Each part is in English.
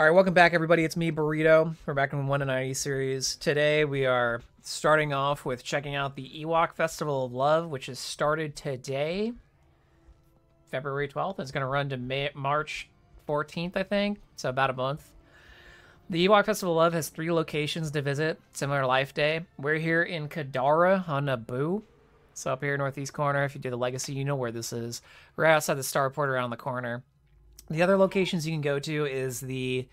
All right, welcome back, everybody. It's me, Burrito. We're back in and ninety series. Today we are starting off with checking out the Ewok Festival of Love, which has started today, February twelfth. It's going to run to May- March fourteenth, I think. So about a month. The Ewok Festival of Love has three locations to visit, similar to Life Day. We're here in Kaadara on Naboo. So up here, northeast corner. If you do the Legacy, you know where this is. We're outside the starport around the corner. The other locations you can go to is the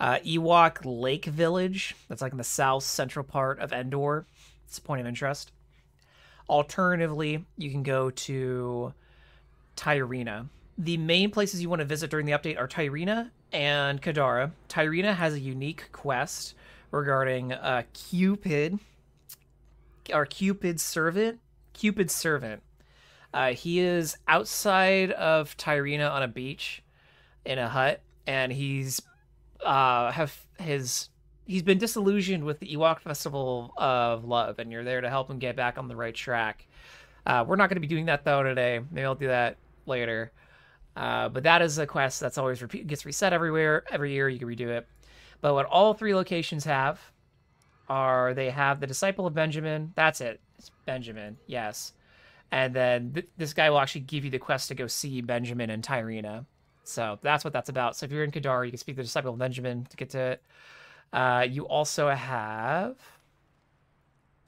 uh, Ewok Lake Village. That's like in the south central part of Endor. It's a point of interest. Alternatively, you can go to Tyrena. The main places you want to visit during the update are Tyrena and Kaadara. Tyrena has a unique quest regarding Cupid, our Cupid's servant. Cupid's servant. Uh, he is outside of Tyrena on a beach in a hut, and he's uh have his he's been disillusioned with the Ewok Festival of Love, and you're there to help him get back on the right track. Uh, we're not going to be doing that though today. Maybe I'll do that later. Uh, but that is a quest that's always repeat gets reset everywhere every year. You can redo it. But what all three locations have are they have the Disciple of Benjamin. That's it. It's Benjamin. Yes. And then th- this guy will actually give you the quest to go see Benjamin and Tyrena. So that's what that's about. So if you're in Kadar, you can speak to the Disciple of Benjamin to get to it. Uh, you also have.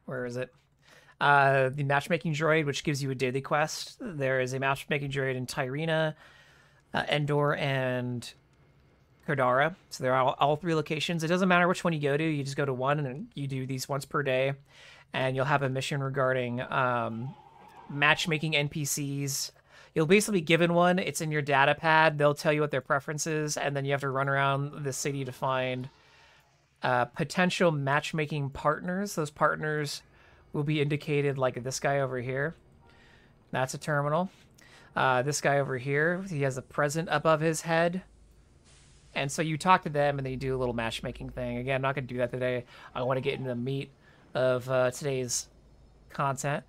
Where is it? Uh, the matchmaking droid, which gives you a daily quest. There is a matchmaking droid in Tyrena, uh, Endor, and Kaadara. So there are all, all three locations. It doesn't matter which one you go to. You just go to one, and you do these once per day, and you'll have a mission regarding um, matchmaking NPCs you'll basically be given one. It's in your data pad. They'll tell you what their preference is, and then you have to run around the city to find uh, potential matchmaking partners. Those partners will be indicated like this guy over here. That's a terminal. Uh, this guy over here, he has a present above his head. And so you talk to them and they do a little matchmaking thing. Again, I'm not going to do that today. I want to get into the meat of uh, today's content.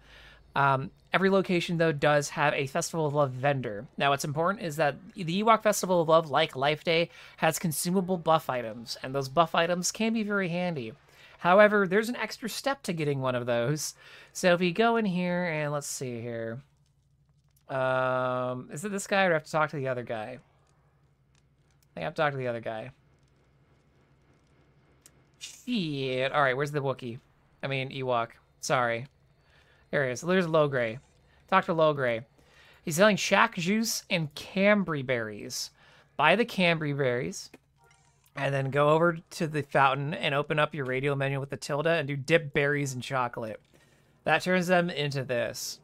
Um, every location, though, does have a Festival of Love vendor. Now, what's important is that the Ewok Festival of Love, like Life Day, has consumable buff items, and those buff items can be very handy. However, there's an extra step to getting one of those. So if you go in here and let's see here. Um, is it this guy or do I have to talk to the other guy? I think I have to talk to the other guy. Shit. All right, where's the Wookie? I mean, Ewok. Sorry. There he is. There's Logray. To Logray. He's selling shack juice and Cambry berries. Buy the Cambry berries, and then go over to the fountain and open up your radio menu with the tilde and do dip berries in chocolate. That turns them into this.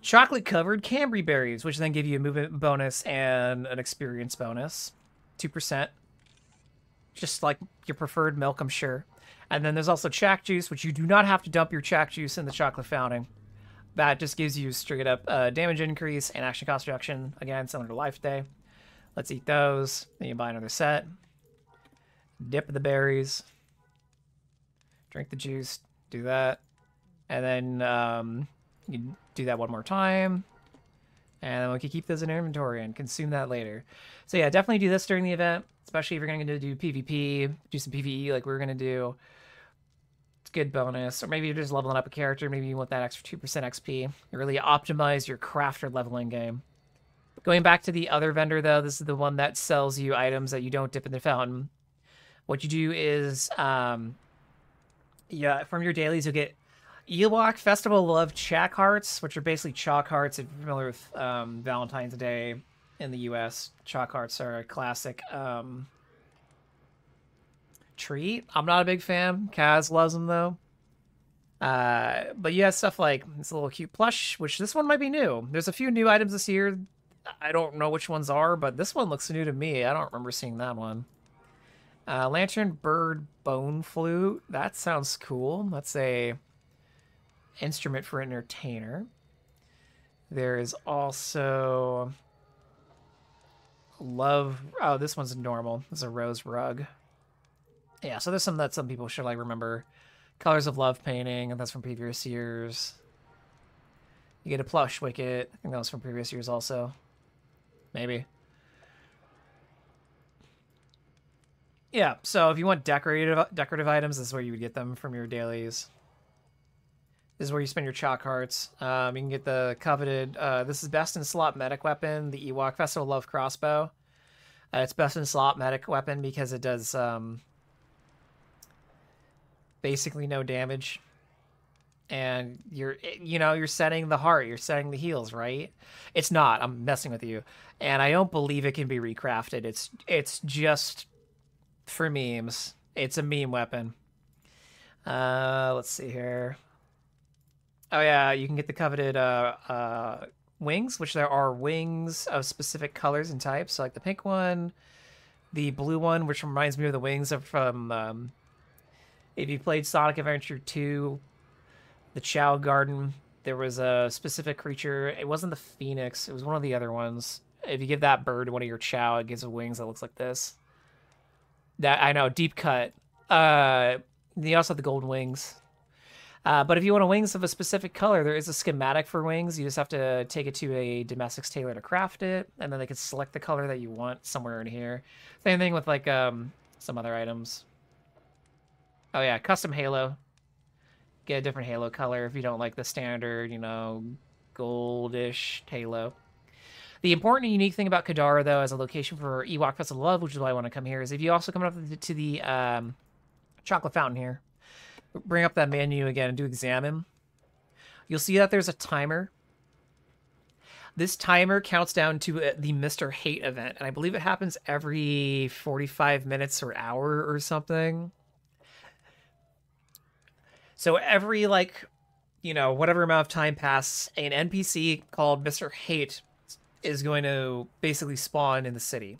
Chocolate covered Cambry berries, which then give you a movement bonus and an experience bonus. 2%. Just like your preferred milk, I'm sure. And then there's also Chac Juice, which you do not have to dump your Chac Juice in the chocolate fountain. That just gives you straight up uh, damage increase and action cost reduction. Again, similar to Life Day. Let's eat those. Then you buy another set. Dip the berries. Drink the juice. Do that. And then um, you do that one more time. And then we can keep those in inventory and consume that later. So yeah, definitely do this during the event, especially if you're going to do PvP, do some PvE like we are going to do good bonus. Or maybe you're just leveling up a character. Maybe you want that extra 2% XP. You really optimize your crafter leveling game. Going back to the other vendor, though, this is the one that sells you items that you don't dip in the fountain. What you do is, um, yeah, from your dailies, you'll get Ewok Festival Love Chac Hearts, which are basically chalk hearts. If you're familiar with um, Valentine's Day in the U.S., chalk hearts are a classic um, treat. I'm not a big fan. Kaz loves them though. Uh, but you have stuff like this little cute plush, which this one might be new. There's a few new items this year. I don't know which ones are, but this one looks new to me. I don't remember seeing that one. Uh, Lantern Bird Bone Flute. That sounds cool. That's a instrument for entertainer. There is also love. Oh, this one's normal. Is a rose rug. Yeah, so there's some that some people should like remember. Colors of Love painting, and that's from previous years. You get a plush wicket. I think that was from previous years also. Maybe. Yeah, so if you want decorative decorative items, this is where you would get them from your dailies. This is where you spend your chalk hearts. Um, you can get the coveted. Uh, this is best in slot medic weapon, the Ewok Festival Love crossbow. Uh, it's best in slot medic weapon because it does um, basically no damage, and you're you know you're setting the heart, you're setting the heels right? It's not. I'm messing with you, and I don't believe it can be recrafted. It's it's just for memes. It's a meme weapon. Uh, let's see here. Oh yeah, you can get the coveted uh, uh, wings, which there are wings of specific colors and types. So like the pink one, the blue one, which reminds me of the wings of from um, if you played Sonic Adventure 2, the Chao Garden. There was a specific creature. It wasn't the phoenix. It was one of the other ones. If you give that bird one of your Chao, it gives it wings that looks like this. That I know, deep cut. Uh, you also have the golden wings. Uh, but if you want a wings of a specific color, there is a schematic for wings. You just have to take it to a domestics tailor to craft it, and then they can select the color that you want somewhere in here. Same thing with like um, some other items. Oh yeah, custom halo. Get a different halo color if you don't like the standard, you know, goldish halo. The important and unique thing about Kaadara, though, as a location for Ewok Festival of Love, which is why I want to come here, is if you also come up to the um, chocolate fountain here, bring up that menu again and do examine, you'll see that there's a timer. This timer counts down to uh, the Mr. Hate event, and I believe it happens every 45 minutes or hour or something. So every, like, you know, whatever amount of time passes, an NPC called Mr. Hate is going to basically spawn in the city.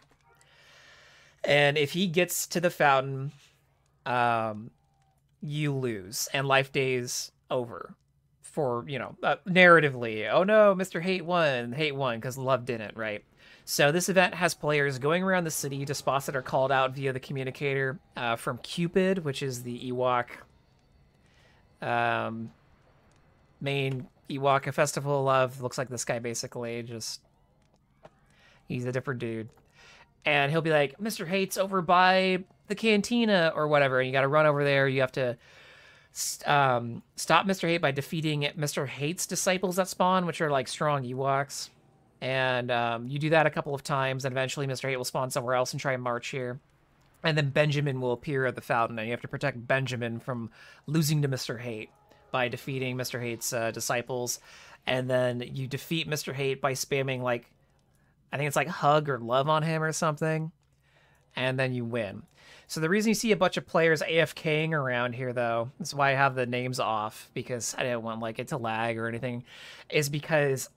And if he gets to the fountain, um, you lose and life days over for you know uh, narratively oh no mr hate won hate won because love didn't right so this event has players going around the city to spots that are called out via the communicator uh, from cupid which is the ewok um, main ewok festival love looks like this guy basically just he's a different dude and he'll be like mr hate's over by the cantina or whatever, and you got to run over there. You have to um, stop Mr. Hate by defeating Mr. Hate's disciples that spawn, which are like strong Ewoks. And um, you do that a couple of times, and eventually Mr. Hate will spawn somewhere else and try and march here. And then Benjamin will appear at the fountain, and you have to protect Benjamin from losing to Mr. Hate by defeating Mr. Hate's uh, disciples. And then you defeat Mr. Hate by spamming, like, I think it's like hug or love on him or something. And then you win. So the reason you see a bunch of players AFKing around here, though, is why I have the names off because I didn't want like it to lag or anything, is because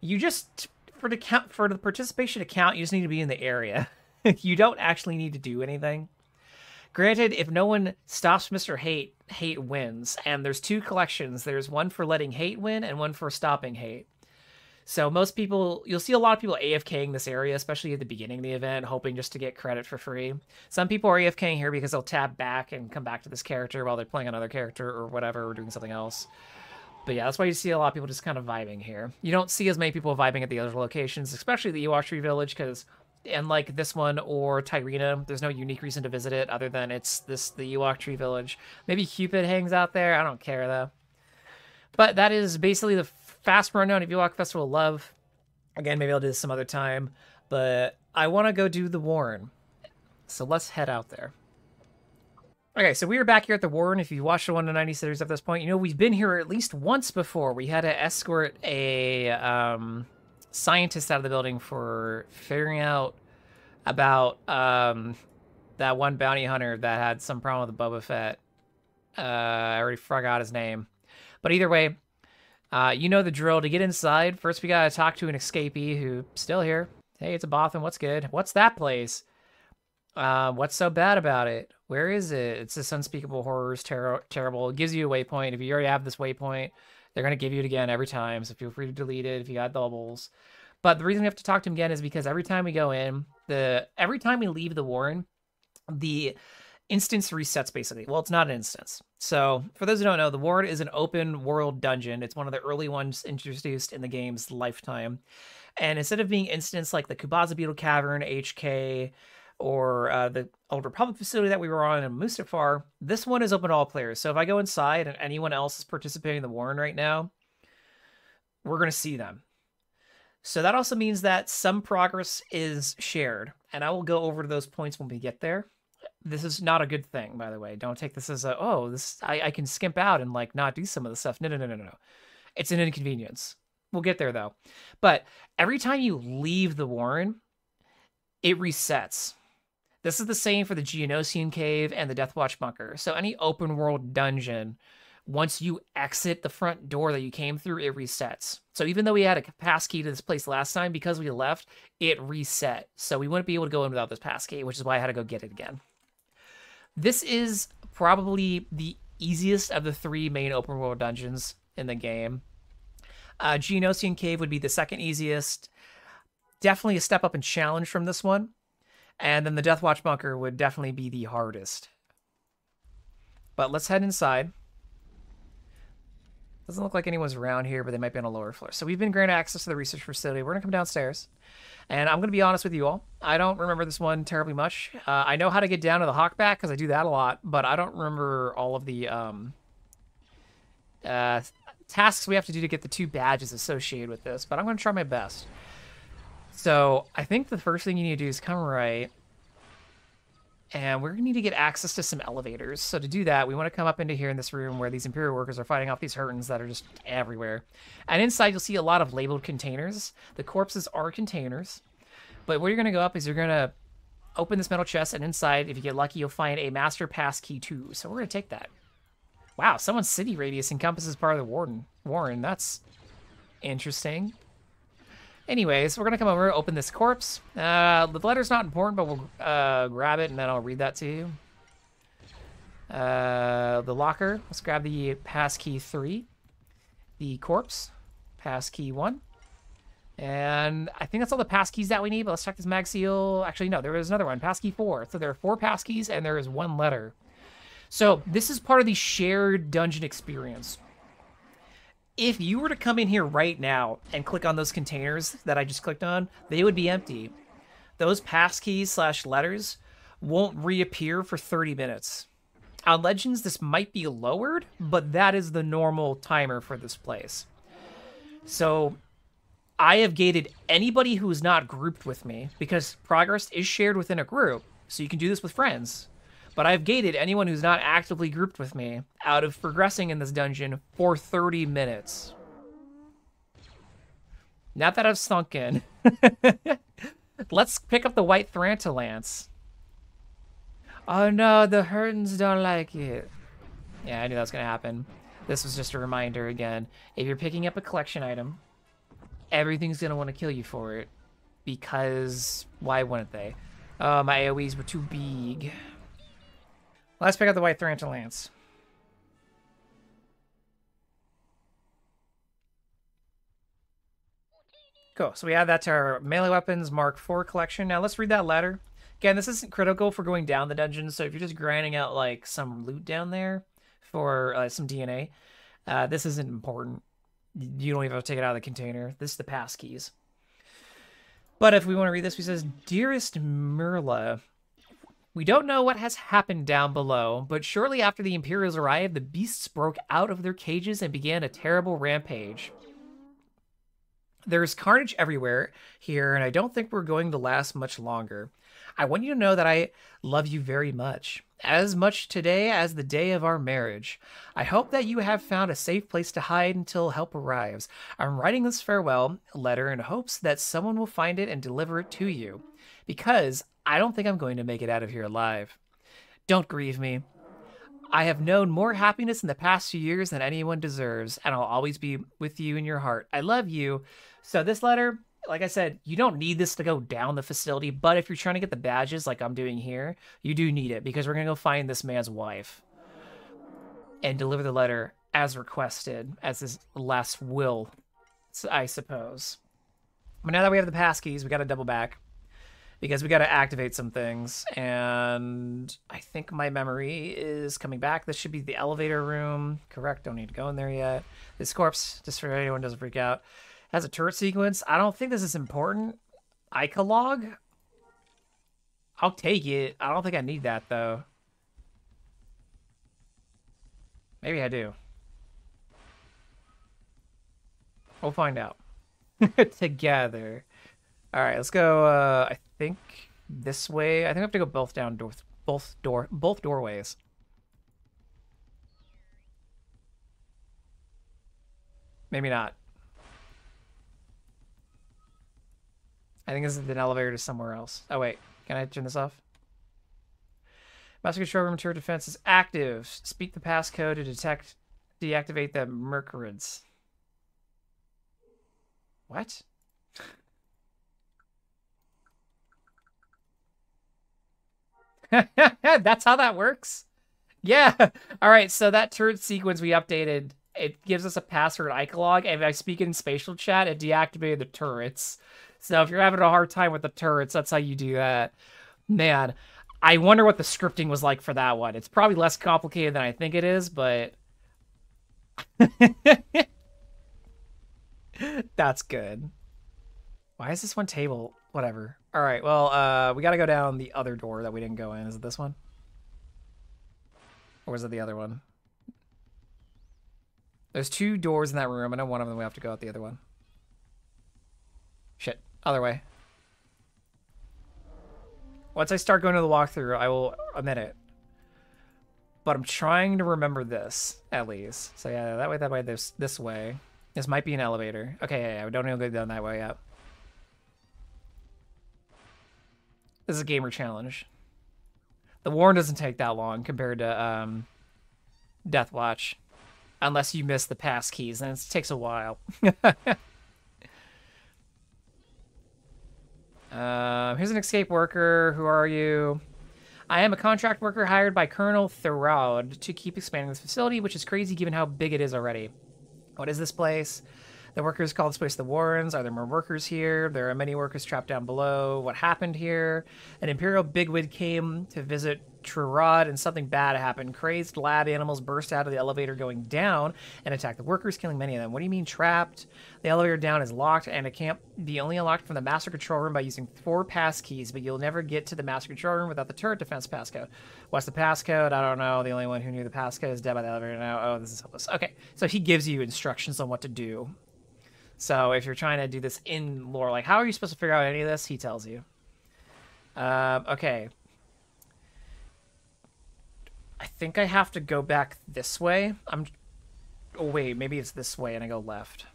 you just for the count for the participation to count, you just need to be in the area. you don't actually need to do anything. Granted, if no one stops Mr. Hate, Hate wins, and there's two collections. There's one for letting Hate win and one for stopping Hate. So most people, you'll see a lot of people AFKing this area, especially at the beginning of the event, hoping just to get credit for free. Some people are AFKing here because they'll tab back and come back to this character while they're playing another character or whatever, or doing something else. But yeah, that's why you see a lot of people just kind of vibing here. You don't see as many people vibing at the other locations, especially the Tree Village, because unlike this one or Tyrena, there's no unique reason to visit it other than it's this the Ewok Tree Village. Maybe Cupid hangs out there. I don't care though. But that is basically the fast rundown of Ewok Festival Love. Again, maybe I'll do this some other time, but I want to go do the Warren. So let's head out there. Okay, so we are back here at the Warren. If you've watched the 1 to 90 series at this point, you know we've been here at least once before. We had to escort a um, scientist out of the building for figuring out about um, that one bounty hunter that had some problem with the Boba Fett. Uh, I already forgot his name. But either way, uh, you know the drill. To get inside, first we gotta talk to an escapee who's still here. Hey, it's a Bothan. What's good? What's that place? Uh, what's so bad about it? Where is it? It's this unspeakable horrors, ter- terrible. It gives you a waypoint. If you already have this waypoint, they're gonna give you it again every time. So feel free to delete it if you got doubles. But the reason we have to talk to him again is because every time we go in, the every time we leave the Warren, the instance resets basically. Well, it's not an instance. So, for those who don't know, the Ward is an open world dungeon. It's one of the early ones introduced in the game's lifetime. And instead of being instance like the Kubaza Beetle Cavern, HK, or uh, the Old Republic facility that we were on in Mustafar, this one is open to all players. So if I go inside and anyone else is participating in the Warren right now, we're going to see them. So that also means that some progress is shared, and I will go over to those points when we get there. This is not a good thing, by the way. Don't take this as a oh, this I, I can skimp out and like not do some of the stuff. No, no, no, no, no. It's an inconvenience. We'll get there though. But every time you leave the Warren, it resets. This is the same for the Geonosian Cave and the Deathwatch Bunker. So any open world dungeon, once you exit the front door that you came through, it resets. So even though we had a pass key to this place last time, because we left, it reset. So we wouldn't be able to go in without this pass key, which is why I had to go get it again. This is probably the easiest of the three main open world dungeons in the game. Uh, Geonosian Cave would be the second easiest. Definitely a step up in challenge from this one. And then the Death Watch Bunker would definitely be the hardest. But let's head inside. Doesn't look like anyone's around here, but they might be on a lower floor. So we've been granted access to the research facility. We're going to come downstairs. And I'm going to be honest with you all. I don't remember this one terribly much. Uh, I know how to get down to the Hawkbat because I do that a lot, but I don't remember all of the um, uh, tasks we have to do to get the two badges associated with this, but I'm going to try my best. So I think the first thing you need to do is come right. And we're going to need to get access to some elevators. So to do that, we want to come up into here in this room where these Imperial workers are fighting off these Huurtons that are just everywhere. And inside, you'll see a lot of labeled containers. The corpses are containers. But where you're going to go up is you're going to open this metal chest, and inside, if you get lucky, you'll find a Master Pass Key 2. So we're going to take that. Wow, someone's city radius encompasses part of the Warden. Warren, that's interesting. Anyways, we're gonna come over, open this corpse. Uh, the letter's not important, but we'll uh, grab it and then I'll read that to you. Uh, the locker, let's grab the passkey 3. The corpse, passkey 1. And I think that's all the passkeys that we need, but let's check this mag seal. Actually, no, there is another one, passkey 4. So there are four passkeys and there is one letter. So this is part of the shared dungeon experience if you were to come in here right now and click on those containers that I just clicked on, they would be empty. Those passkeys slash letters won't reappear for 30 minutes. On Legends, this might be lowered, but that is the normal timer for this place. So I have gated anybody who is not grouped with me because progress is shared within a group. So you can do this with friends but I've gated anyone who's not actively grouped with me out of progressing in this dungeon for 30 minutes. Not that I've sunk in. Let's pick up the white Thrantalance. Oh no, the Huurtons don't like it. Yeah, I knew that was going to happen. This was just a reminder again. If you're picking up a collection item, everything's going to want to kill you for it. Because why wouldn't they? Uh, my AoEs were too big. Let's pick up the White Thrantalance. Cool. So we add that to our melee weapons Mark IV collection. Now let's read that letter. Again, this isn't critical for going down the dungeon. So if you're just grinding out like some loot down there for uh, some DNA, uh, this isn't important. You don't even have to take it out of the container. This is the pass keys. But if we want to read this, we says, Dearest Mirla, we don't know what has happened down below, but shortly after the Imperials arrived, the beasts broke out of their cages and began a terrible rampage. There's carnage everywhere here, and I don't think we're going to last much longer. I want you to know that I love you very much, as much today as the day of our marriage. I hope that you have found a safe place to hide until help arrives. I'm writing this farewell letter in hopes that someone will find it and deliver it to you, because I don't think I'm going to make it out of here alive. Don't grieve me. I have known more happiness in the past few years than anyone deserves, and I'll always be with you in your heart. I love you. So, this letter, like I said, you don't need this to go down the facility, but if you're trying to get the badges like I'm doing here, you do need it because we're going to go find this man's wife and deliver the letter as requested, as his last will, I suppose. But now that we have the pass keys, we got to double back because we got to activate some things. And I think my memory is coming back. This should be the elevator room. Correct. Don't need to go in there yet. This corpse, just for anyone doesn't freak out, has a turret sequence. I don't think this is important. Ica log. I'll take it. I don't think I need that, though. Maybe I do. We'll find out. Together. Alright, let's go, uh, I think this way. I think I have to go both down door both door both doorways. Maybe not. I think this is an elevator to somewhere else. Oh wait, can I turn this off? Master control room turret defense is active. Speak the passcode to detect deactivate the Mercurids. What? That's how that works? Yeah. All right, so that turret sequence we updated, it gives us a password iClog, and if I speak in spatial chat, it deactivated the turrets. So if you're having a hard time with the turrets, that's how you do that. Man, I wonder what the scripting was like for that one. It's probably less complicated than I think it is, but... that's good. Why is this one table? Whatever. All right, well, uh, we got to go down the other door that we didn't go in. Is it this one? Or was it the other one? There's two doors in that room. I know one of them we have to go out the other one. Shit. Other way. Once I start going to the walkthrough, I will admit it. But I'm trying to remember this, at least. So yeah, that way, that way, this this way. This might be an elevator. Okay, yeah, yeah we don't even go down that way yet. This is a gamer challenge. The warren doesn't take that long compared to um, Deathwatch. Unless you miss the pass keys, and it takes a while. uh, here's an escape worker. Who are you? I am a contract worker hired by Colonel Teraud to keep expanding this facility, which is crazy given how big it is already. What is this place? The workers call this place the Warrens. Are there more workers here? There are many workers trapped down below. What happened here? An Imperial bigwig came to visit Teraud and something bad happened. Crazed lab animals burst out of the elevator going down and attacked the workers, killing many of them. What do you mean trapped? The elevator down is locked and it can't be only unlocked from the master control room by using four pass keys, but you'll never get to the master control room without the turret defense passcode. What's the passcode? I don't know. The only one who knew the passcode is dead by the elevator now. Oh, this is hopeless. Okay, so he gives you instructions on what to do. So if you're trying to do this in lore, like how are you supposed to figure out any of this? He tells you. Um, okay. I think I have to go back this way. I'm. Oh wait, maybe it's this way, and I go left.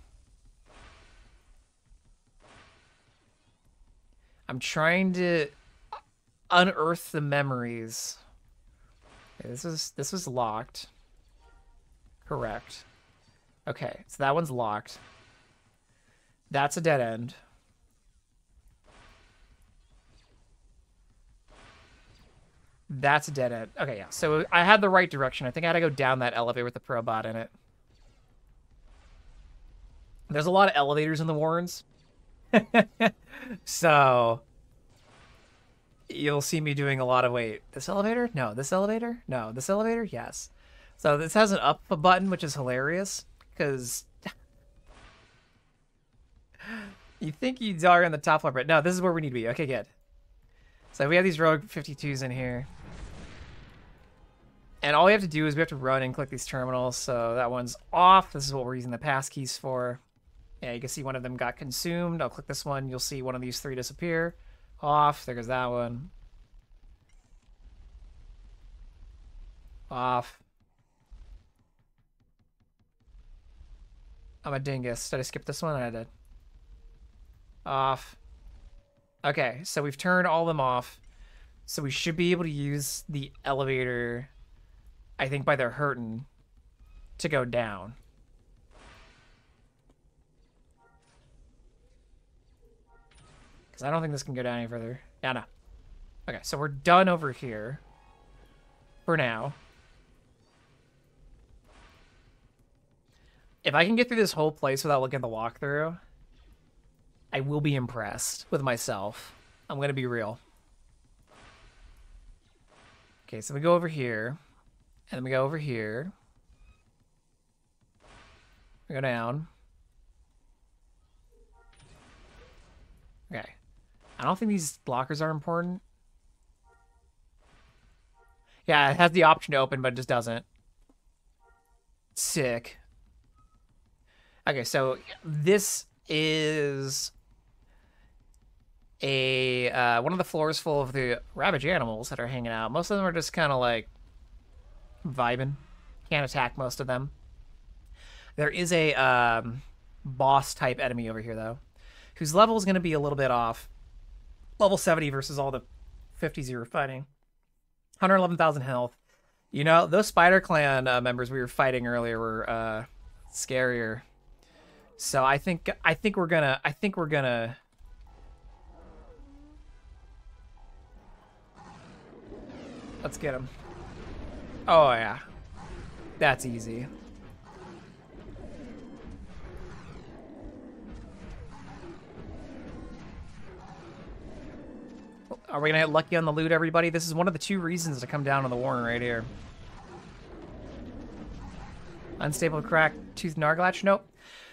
I'm trying to unearth the memories. Okay, this is this was locked. Correct. Okay, so that one's locked. That's a dead end. That's a dead end. Okay, yeah. So I had the right direction. I think I had to go down that elevator with the probot in it. There's a lot of elevators in the Warrens. so you'll see me doing a lot of wait. This elevator? No. This elevator? No. This elevator? Yes. So this has an up button, which is hilarious because you think you are on the top floor, but no, this is where we need to be. Okay, good. So we have these Rogue 52s in here. And all we have to do is we have to run and click these terminals. So that one's off. This is what we're using the pass keys for. Yeah, you can see one of them got consumed. I'll click this one. You'll see one of these three disappear. Off. There goes that one. Off. I'm a dingus. Did I skip this one? I did. Off. Okay, so we've turned all of them off. So we should be able to use the elevator, I think by their hurting, to go down. Because I don't think this can go down any further. Yeah, no. Okay, so we're done over here. For now. If I can get through this whole place without looking at the walkthrough, I will be impressed with myself. I'm going to be real. Okay, so we go over here. And then we go over here. We go down. Okay. I don't think these blockers are important. Yeah, it has the option to open, but it just doesn't. Sick. Okay, so this is a uh, one of the floors full of the ravage animals that are hanging out. Most of them are just kind of like vibing. Can't attack most of them. There is a um, boss type enemy over here though, whose level is going to be a little bit off. Level 70 versus all the 50s you were fighting. 111,000 health. You know, those Spider Clan uh, members we were fighting earlier were uh, scarier. So I think I think we're gonna I think we're gonna Let's get him. Oh yeah. That's easy. Are we gonna get lucky on the loot, everybody? This is one of the two reasons to come down on the Warren right here. Unstable crack tooth Narglatch? Nope.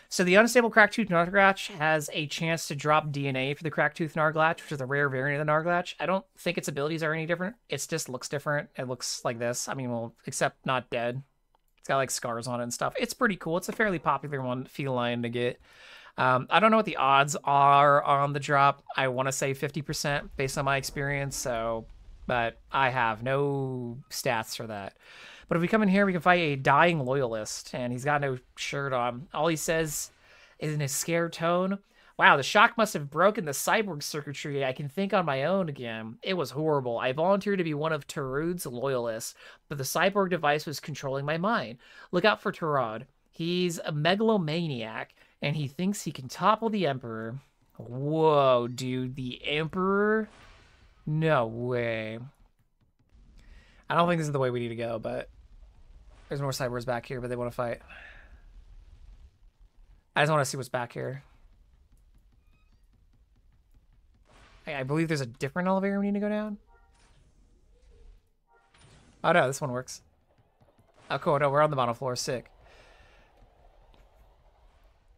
So the unstable crack tooth Narglatch has a chance to drop DNA for the crack tooth Narglatch, which is a rare variant of the Narglatch. I don't think its abilities are any different. It just looks different. It looks like this. I mean, well, except not dead. It's got like scars on it and stuff. It's pretty cool. It's a fairly popular one feline to get. Um, I don't know what the odds are on the drop. I want to say 50% based on my experience, so, but I have no stats for that. But if we come in here, we can fight a dying loyalist, and he's got no shirt on. All he says is in a scared tone, Wow, the shock must have broken the cyborg circuitry. I can think on my own again. It was horrible. I volunteered to be one of Teraud's loyalists, but the cyborg device was controlling my mind. Look out for Tarud. He's a megalomaniac, and he thinks he can topple the Emperor. Whoa, dude, the Emperor? No way. I don't think this is the way we need to go, but there's more cyborgs back here, but they want to fight. I just want to see what's back here. I believe there's a different elevator we need to go down. Oh no, this one works. Oh cool, no, we're on the bottom floor, sick.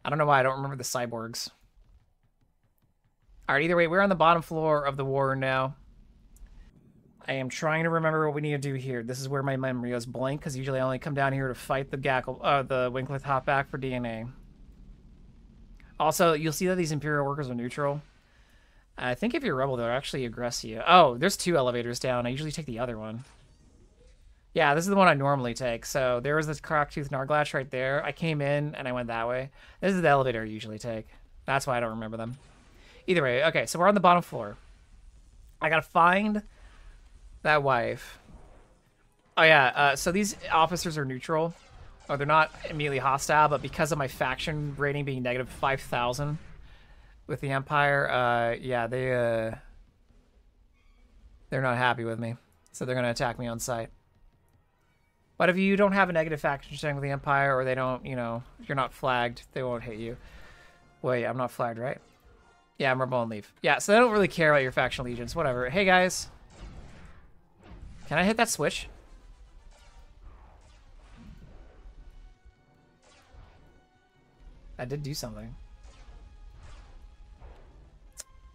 I don't know why I don't remember the cyborgs. Alright, either way, we're on the bottom floor of the war now. I am trying to remember what we need to do here. This is where my memory goes blank, because usually I only come down here to fight the Gackle, uh, the Wing-Clipped Hawkbat for DNA. Also, you'll see that these Imperial workers are neutral. I think if you're Rebel, they'll actually aggress you. Oh, there's two elevators down. I usually take the other one. Yeah, this is the one I normally take. So there was this Cracktooth Narglatch right there. I came in and I went that way. This is the elevator I usually take. That's why I don't remember them. Either way, okay, so we're on the bottom floor. I gotta find that wife. Oh yeah, uh, so these officers are neutral. Oh, they're not immediately hostile, but because of my faction rating being negative 5,000, with the Empire, uh, yeah, they, uh, they're not happy with me. So they're going to attack me on sight. But if you don't have a negative faction setting with the Empire, or they don't, you know, you're not flagged, they won't hit you. Wait, I'm not flagged, right? Yeah, I'm Rebel and Leave. Yeah, so they don't really care about your faction allegiance. Whatever. Hey, guys. Can I hit that switch? I did do something.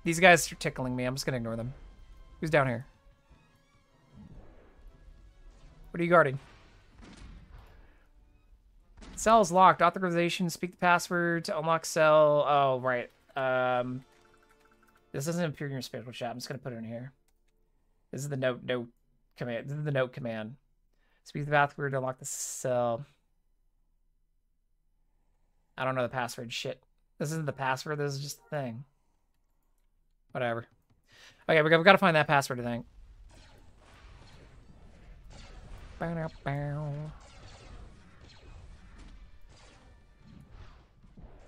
These guys are tickling me. I'm just to ignore them. Who's down here? What are you guarding? Cell is locked. Authorization. Speak the password to unlock cell. Oh, right. Um, this doesn't appear in your spatial chat. I'm just to put it in here. This is the note note command. The note command. Speak the password to unlock the cell. I don't know the password. Shit. This isn't the password. This is just the thing. Whatever. Okay, we got, we got to find that password, I think.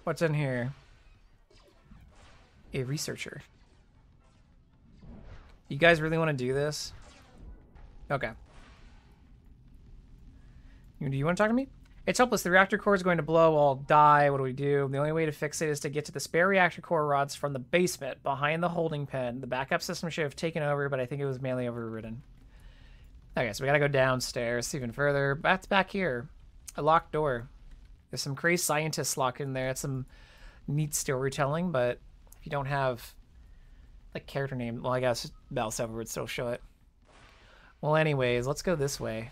What's in here? A researcher. You guys really want to do this? Okay. Do you want to talk to me? It's hopeless. The reactor core is going to blow. I'll die. What do we do? The only way to fix it is to get to the spare reactor core rods from the basement behind the holding pen. The backup system should have taken over, but I think it was mainly overridden. Okay, so we gotta go downstairs even further. Back back here. A locked door. There's some crazy scientists locked in there. It's some neat storytelling, but if you don't have like character name, well, I guess Bell would still show it. Well, anyways, let's go this way.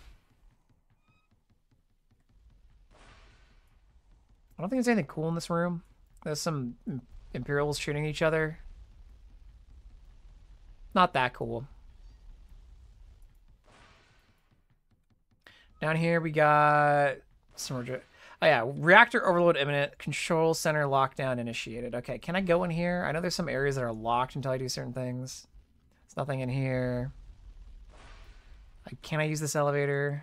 I don't think there's anything cool in this room. There's some Imperials shooting each other. Not that cool. Down here we got some... Oh yeah, reactor overload imminent. Control center lockdown initiated. Okay, can I go in here? I know there's some areas that are locked until I do certain things. There's nothing in here. Can I use this elevator?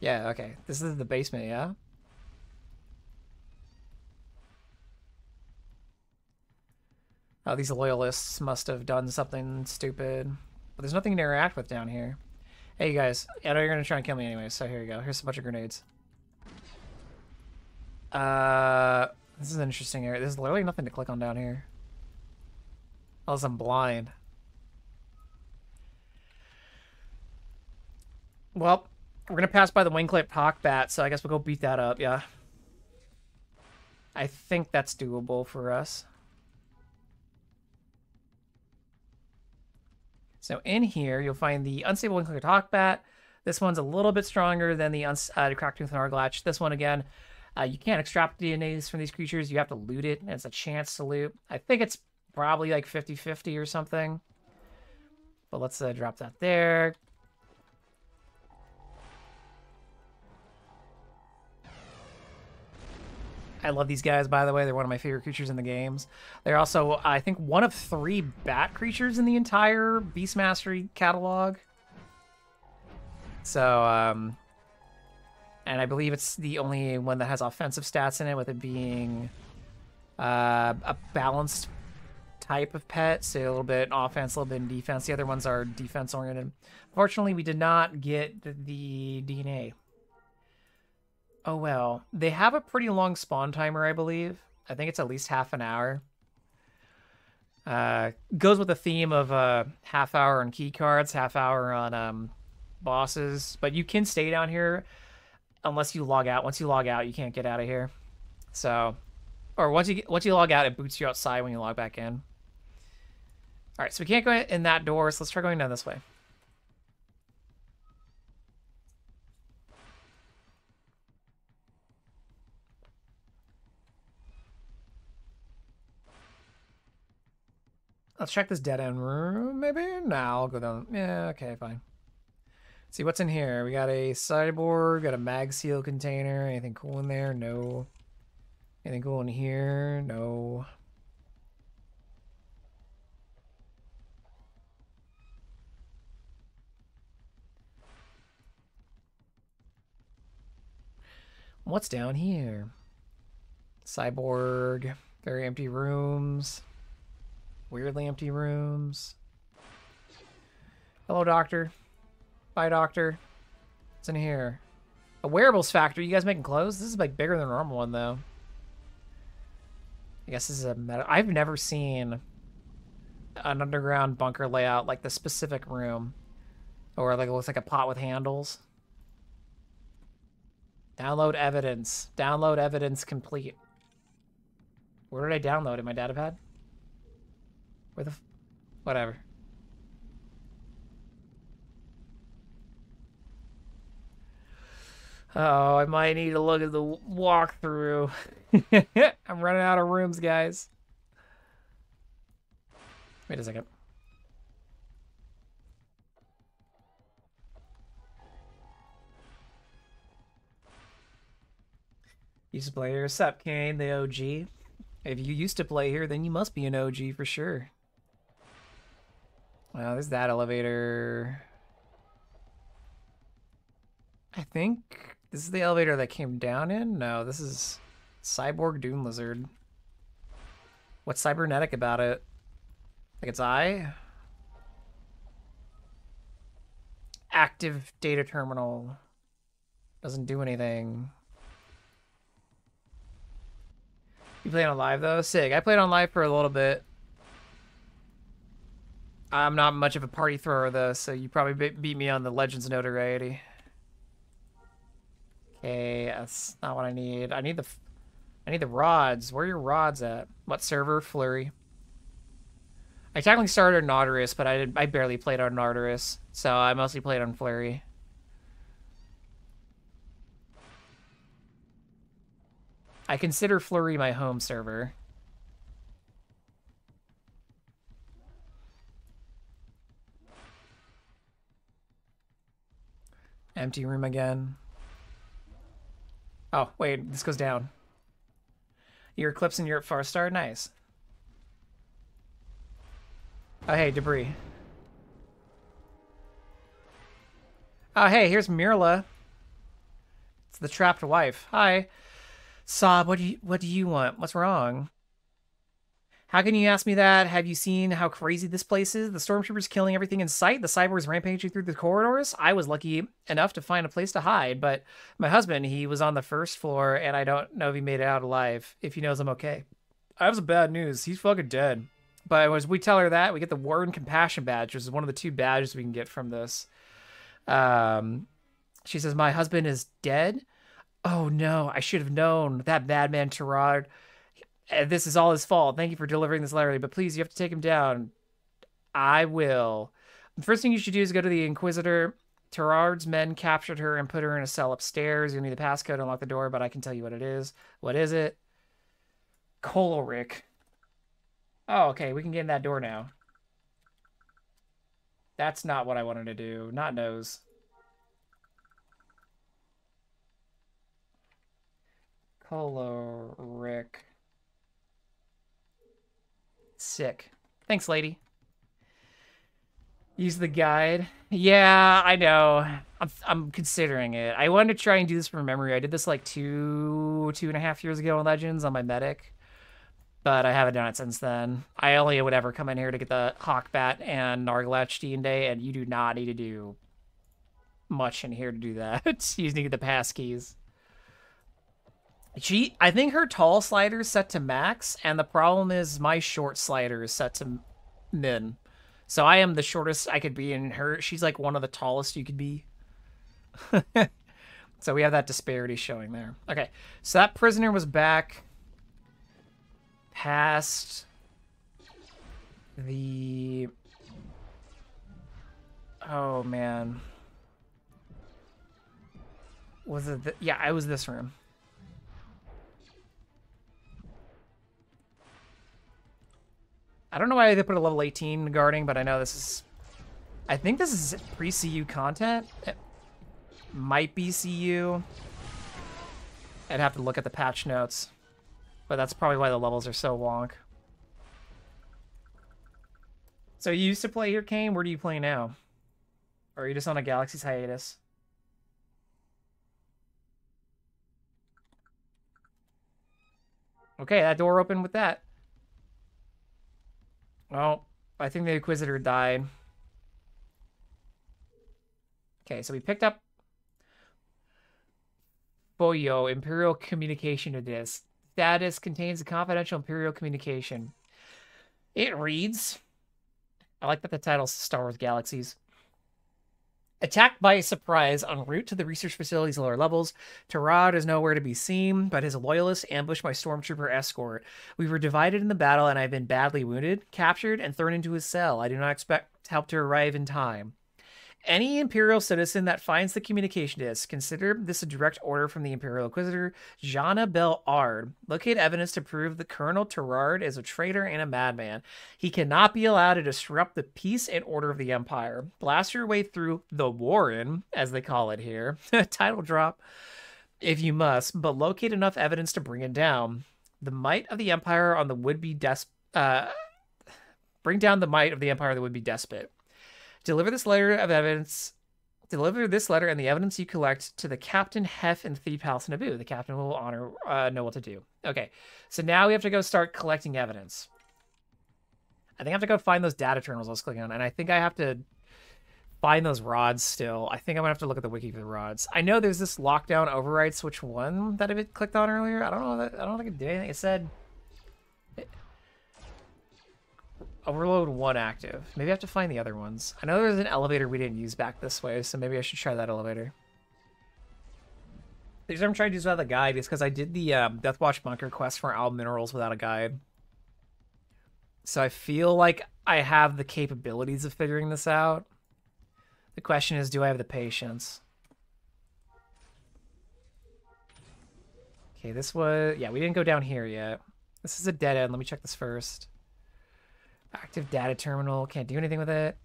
Yeah, okay. This is the basement, yeah? Oh, these loyalists must have done something stupid. But there's nothing to interact with down here. Hey, you guys. I know you're going to try and kill me anyway, so here you go. Here's a bunch of grenades. Uh, This is an interesting area. There's literally nothing to click on down here. Unless I'm blind. Well, we're going to pass by the wing-clipped hawk bat, so I guess we'll go beat that up, yeah. I think that's doable for us. So in here, you'll find the Unstable Wing-Clipped Hawkbat. This one's a little bit stronger than the uh, Cracktooth and Arglach. This one, again, uh, you can't extract DNAs from these creatures. You have to loot it, and it's a chance to loot. I think it's probably like 50-50 or something. But let's uh, drop that there. I love these guys, by the way. They're one of my favorite creatures in the games. They're also, I think, one of three bat creatures in the entire Beast Mastery catalog. So, um, and I believe it's the only one that has offensive stats in it, with it being uh, a balanced type of pet, so a little bit offense, a little bit in defense. The other ones are defense oriented. Fortunately, we did not get the DNA. Oh well. They have a pretty long spawn timer, I believe. I think it's at least half an hour. Uh, goes with the theme of uh, half hour on key cards, half hour on um, bosses. But you can stay down here unless you log out. Once you log out, you can't get out of here. So, or once you once you log out, it boots you outside when you log back in. All right, so we can't go in that door, so let's try going down this way. Let's check this dead end room, maybe? Nah, I'll go down. Yeah, okay, fine. Let's see what's in here. We got a cyborg, got a mag seal container. Anything cool in there? No. Anything cool in here? No. What's down here? Cyborg, very empty rooms. Weirdly empty rooms. Hello, doctor. Bye, doctor. What's in here? A wearables factory. You guys making clothes? This is like bigger than a normal one, though. I guess this is a meta. I've never seen an underground bunker layout like the specific room. Or like it looks like a pot with handles. Download evidence. Download evidence complete. Where did I download it? My datapad? Where the... Whatever. Oh, I might need to look at the walkthrough. I'm running out of rooms, guys. Wait a second. Used to play here. Sup, Kane, the OG. If you used to play here, then you must be an OG for sure. Well, there's that elevator. I think this is the elevator that came down in? No, this is Cyborg Dune Lizard. What's cybernetic about it? Like its eye? Active data terminal. Doesn't do anything. You played on live though? Sick. I played on live for a little bit. I'm not much of a party thrower though, so you probably beat me on the Legends notoriety. Okay, that's not what I need. I need the, I need the rods. Where are your rods at? What server? Flurry. I technically started on Naritus, but I did, I barely played on Naritus, so I mostly played on Flurry. I consider Flurry my home server. Empty room again. Oh, wait, this goes down. Your Eclipse and your Far Star? Nice. Oh, hey, debris. Oh, hey, here's Mirla. It's the trapped wife. Hi. Sob, what do you what do you want? What's wrong? How can you ask me that? Have you seen how crazy this place is? The stormtroopers killing everything in sight, the cyborgs rampaging through the corridors. I was lucky enough to find a place to hide, but my husband, he was on the first floor, and I don't know if he made it out alive. If he knows I'm okay. I have some bad news. He's fucking dead. But as we tell her that, we get the Warren Compassion badge, which is one of the two badges we can get from this. Um, she says, My husband is dead. Oh no, I should have known. That madman Teraud Uh, this is all his fault. Thank you for delivering this letter, but please, you have to take him down. I will. The first thing you should do is go to the Inquisitor. Teraud's men captured her and put her in a cell upstairs. You'll need the passcode to unlock the door, but I can tell you what it is. What is it? Koloric. Oh, okay. We can get in that door now. That's not what I wanted to do. Not nose. Koloric. Sick. Thanks, lady. Use the guide. Yeah, I know. I'm, I'm considering it. I wanted to try and do this from memory. I did this like two, two and a half years ago in Legends on my medic, but I haven't done it since then. I only would ever come in here to get the Hawkbat and Narglatch Day, and you do not need to do much in here to do that. you need the pass keys. She, I think her tall slider is set to max, and the problem is my short slider is set to min. So I am the shortest I could be, and her, she's like one of the tallest you could be. so we have that disparity showing there. Okay, so that prisoner was back past the... Oh, man. Was it... The... Yeah, I was this room. I don't know why they put a level 18 guarding, but I know this is... I think this is pre-CU content. It might be CU. I'd have to look at the patch notes. But that's probably why the levels are so wonk. So you used to play here, Kane? Where do you play now? Or are you just on a Galaxies hiatus? Okay, that door opened with that. Well, I think the Inquisitor died. Okay, so we picked up Boyo, Imperial Communication Disc. Status contains a confidential Imperial communication. It reads, I like that the title's Star Wars Galaxies. Attacked by surprise en route to the research facility's lower levels, Teraud is nowhere to be seen, but his loyalists ambushed my stormtrooper escort. We were divided in the battle, and I've been badly wounded, captured, and thrown into his cell. I do not expect help to arrive in time. Any Imperial citizen that finds the communication disc, consider this a direct order from the Imperial Inquisitor, Jana Bel Ard. Locate evidence to prove that Colonel Teraud is a traitor and a madman. He cannot be allowed to disrupt the peace and order of the Empire. Blast your way through the Warren, as they call it here. Title drop, if you must, but locate enough evidence to bring it down. The might of the Empire on the would-be des- uh, bring down the might of the Empire that would be despot. Deliver this letter of evidence. Deliver this letter and the evidence you collect to the Captain Hef in Theed Palace Naboo. The captain will honor uh, know what to do. Okay, so now we have to go start collecting evidence. I think I have to go find those data terminals I was clicking on, and I think I have to find those rods still. I think I'm gonna have to look at the wiki for the rods. I know there's this lockdown override switch one that I clicked on earlier. I don't know. That, I don't think it did anything. It said Overload 1 active. Maybe I have to find the other ones. I know there's an elevator we didn't use back this way, so maybe I should try that elevator. The reason I'm trying to use without a guide is because I did the um, Deathwatch Bunker quest for All Minerals without a guide. So I feel like I have the capabilities of figuring this out. The question is, do I have the patience? Okay, this was... Yeah, we didn't go down here yet. This is a dead end. Let me check this first. Active data terminal. Can't do anything with it.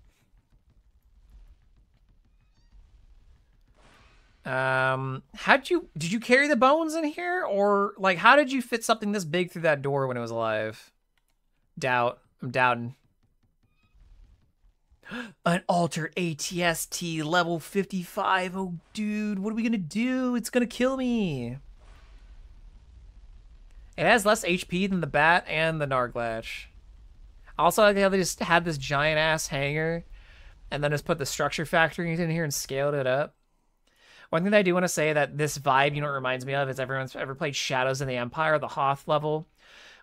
Um, how'd you... Did you carry the bones in here? Or, like, how did you fit something this big through that door when it was alive? Doubt. I'm doubting. An altered ATST level 55. Oh, dude, what are we gonna do? It's gonna kill me. It has less HP than the Bat and the Narglatch. Also, I like they just had this giant ass hangar and then just put the structure factories in here and scaled it up. One thing that I do want to say that this vibe, you know, it reminds me of is everyone's ever played Shadows in the Empire, the Hoth level,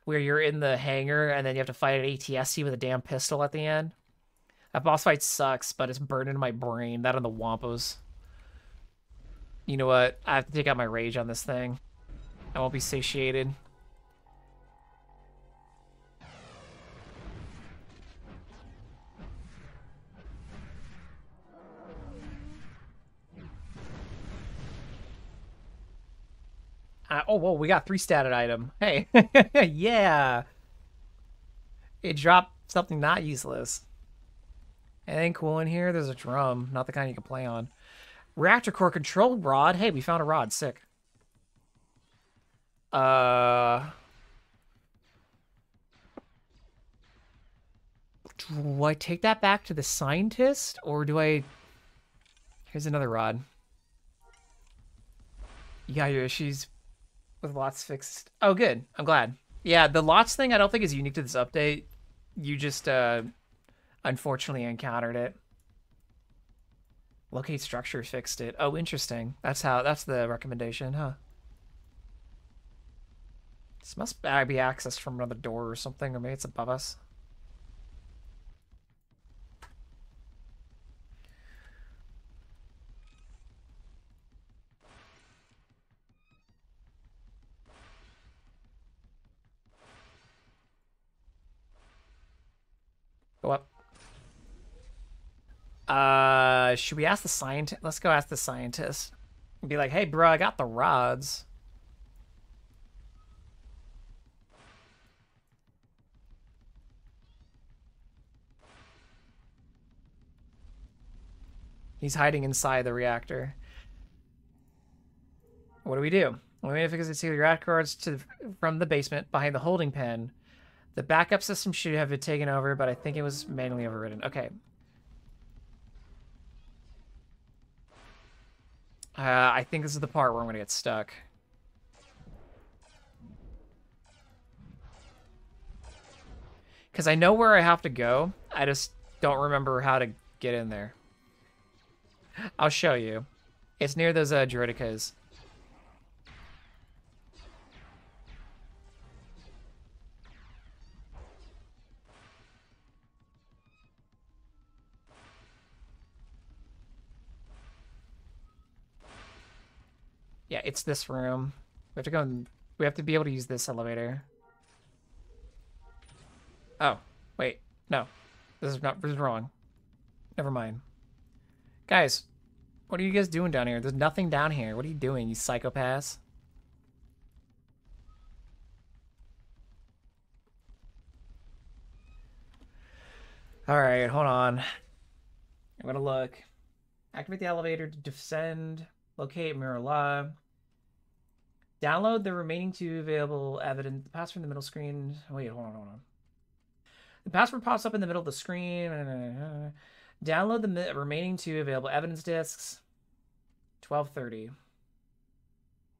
where you're in the hangar and then you have to fight an ATST with a damn pistol at the end. That boss fight sucks, but it's burned into my brain. That on the Wampas. You know what? I have to take out my rage on this thing. I won't be satiated. Uh, oh, whoa, we got three statted item. Hey, yeah. It dropped something not useless. Anything cool in here? There's a drum, not the kind you can play on. Reactor core control rod. Hey, we found a rod. Sick. Uh... Do I take that back to the scientist, or do I... Here's another rod. You got your issues with lots fixed. Oh, good. I'm glad. Yeah, the lots thing I don't think is unique to this update. You just, uh, unfortunately encountered it. Locate structure fixed it. Oh, interesting. That's how, that's the recommendation, huh? This must be accessed from another door or something, or maybe it's above us. Go up. Uh, should we ask the scientist? Let's go ask the scientist. Be like, hey, bro, I got the rods. He's hiding inside the reactor. What do we do? We need to fix the reactor cards to from the basement behind the holding pen. The backup system should have been taken over, but I think it was manually overridden. Okay. Uh, I think this is the part where I'm going to get stuck. Because I know where I have to go. I just don't remember how to get in there. I'll show you. It's near those uh, Droidekas. Yeah, it's this room. We have to go we have to be able to use this elevator. Oh, wait. No. This is not this is wrong. Never mind. Guys, what are you guys doing down here? There's nothing down here. What are you doing, you psychopaths? Alright, hold on. I'm gonna look. Activate the elevator to descend. Locate mirror lab. Download the remaining two available evidence. The password in the middle screen. Wait, hold on, hold on. The password pops up in the middle of the screen. Download the remaining two available evidence disks. 1230.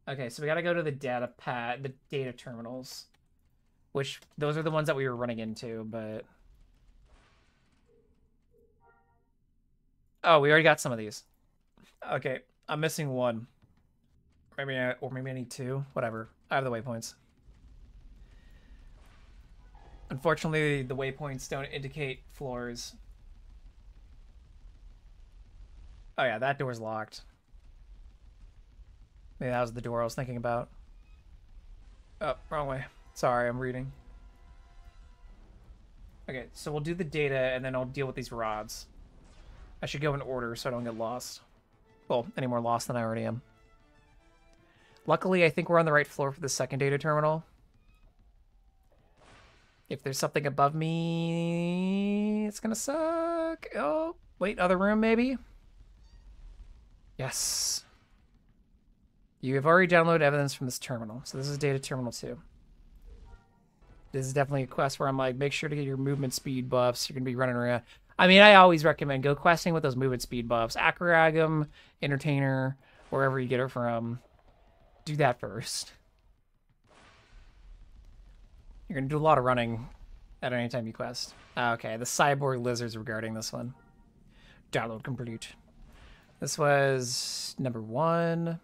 Okay, so we got to go to the data pad, the data terminals, which those are the ones that we were running into, but. Oh, we already got some of these. Okay, I'm missing one. Maybe I, or maybe I need two. Whatever. I have the waypoints. Unfortunately, the waypoints don't indicate floors. Oh yeah, that door's locked. Maybe that was the door I was thinking about. Oh, wrong way. Sorry, I'm reading. Okay, so we'll do the data, and then I'll deal with these rods. I should go in order so I don't get lost. Well, any more lost than I already am. Luckily, I think we're on the right floor for the second data terminal. If there's something above me, it's gonna suck. Oh, wait, other room maybe? Yes. You have already downloaded evidence from this terminal. So this is data terminal 2. This is definitely a quest where I'm like, make sure to get your movement speed buffs. You're going to be running around. I mean, I always recommend go questing with those movement speed buffs. Akragum, Entertainer, wherever you get it from. Do that first. You're going to do a lot of running at any time you quest. Okay, the cyborg lizards regarding this one. Download complete. This was number one.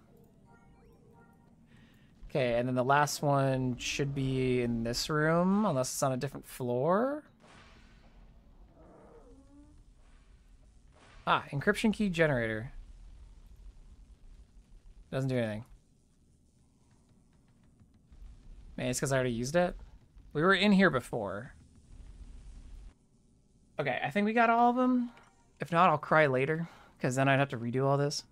Okay, and then the last one should be in this room, unless it's on a different floor. Ah, encryption key generator. Doesn't do anything. Maybe it's because I already used it. We were in here before. Okay, I think we got all of them. If not, I'll cry later, because then I'd have to redo all this.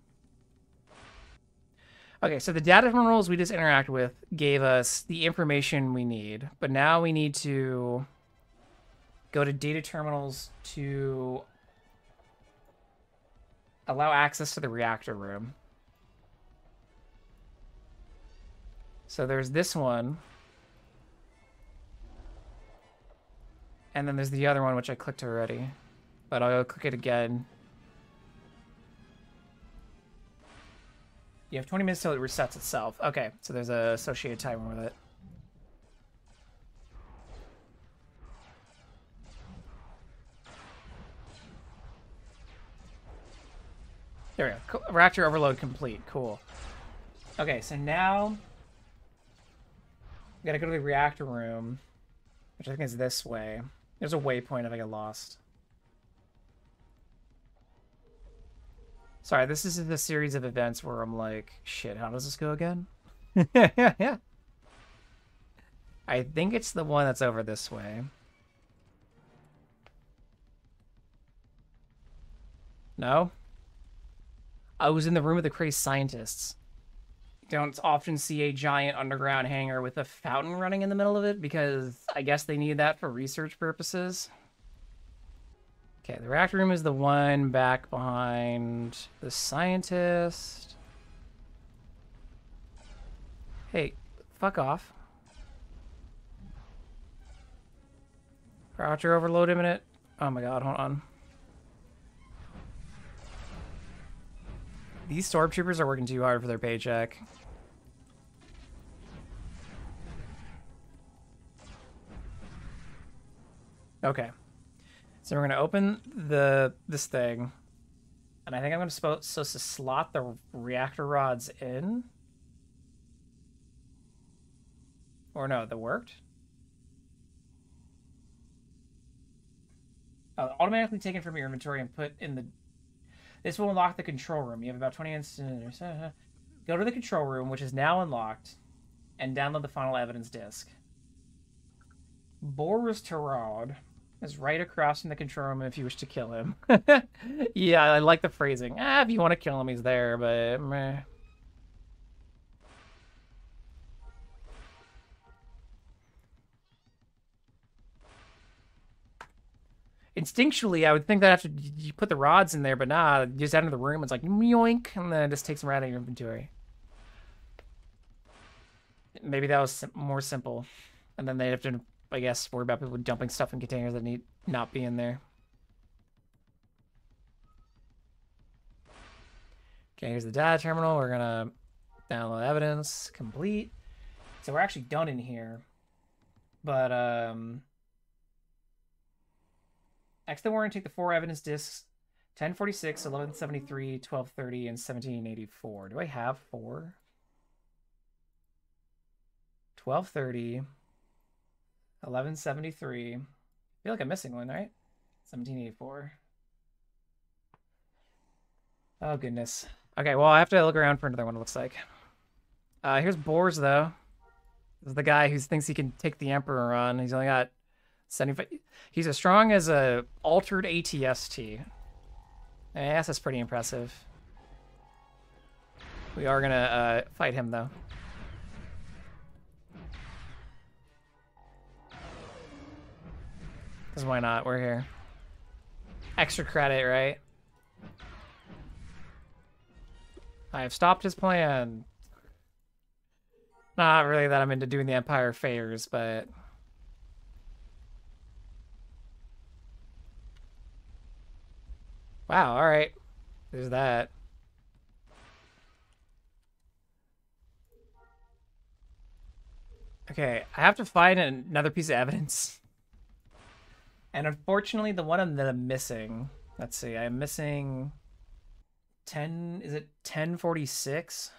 Okay, so the data terminals we just interact with gave us the information we need, but now we need to go to data terminals to allow access to the reactor room. So there's this one. And then there's the other one, which I clicked already. But I'll click it again. You have 20 minutes till it resets itself. Okay, so there's a associated timer with it. There we go. Reactor overload complete. Cool. Okay, so now we gotta go to the reactor room, which I think is this way. There's a waypoint if I get lost. Sorry, this is the series of events where I'm like, shit, how does this go again? Yeah, Yeah, yeah. I think it's the one that's over this way. No? I was in the room with the crazy scientists. Don't often see a giant underground hangar with a fountain running in the middle of it because I guess they need that for research purposes. Okay, the reactor room is the one back behind the scientist. Hey, fuck off. Croucher overload imminent. Oh my god, hold on. These stormtroopers are working too hard for their paycheck. Okay. So we're going to open the this thing. And I think I'm to supposed to slot the reactor rods in. Or no, that worked. Uh, automatically taken from your inventory and put in the this will unlock the control room. You have about 20 minutes. Go to the control room, which is now unlocked, and download the final evidence disk. Boris Teraud is right across from the control room if you wish to kill him. yeah, I like the phrasing. Ah, if you want to kill him, he's there, but meh. Instinctually, I would think that after you put the rods in there, but nah, just enter the room, it's like yoink, and then it just takes them right out of your inventory. Maybe that was more simple. And then they'd have to, I guess, worry about people dumping stuff in containers that need not be in there. Okay, here's the data terminal. We're gonna download evidence, complete. So we're actually done in here. But, um, Exit the Warren take the four evidence discs 1046, 1173, 1230, and 1784. Do I have four? 1230, 1173. I feel like I'm missing one, right? 1784. Oh, goodness. Okay, well, I have to look around for another one, it looks like. Uh, here's Boars, though. This is the guy who thinks he can take the Emperor on. He's only got 75. He's as strong as a altered ATST. Guess that's pretty impressive. We are gonna uh, fight him though. Because why not? We're here. Extra credit, right? I have stopped his plan. Not really that I'm into doing the Empire favors, but... Wow, alright. There's that. Okay, I have to find another piece of evidence. And unfortunately, the one that I'm missing... Let's see, I'm missing... 10... Is it 1046?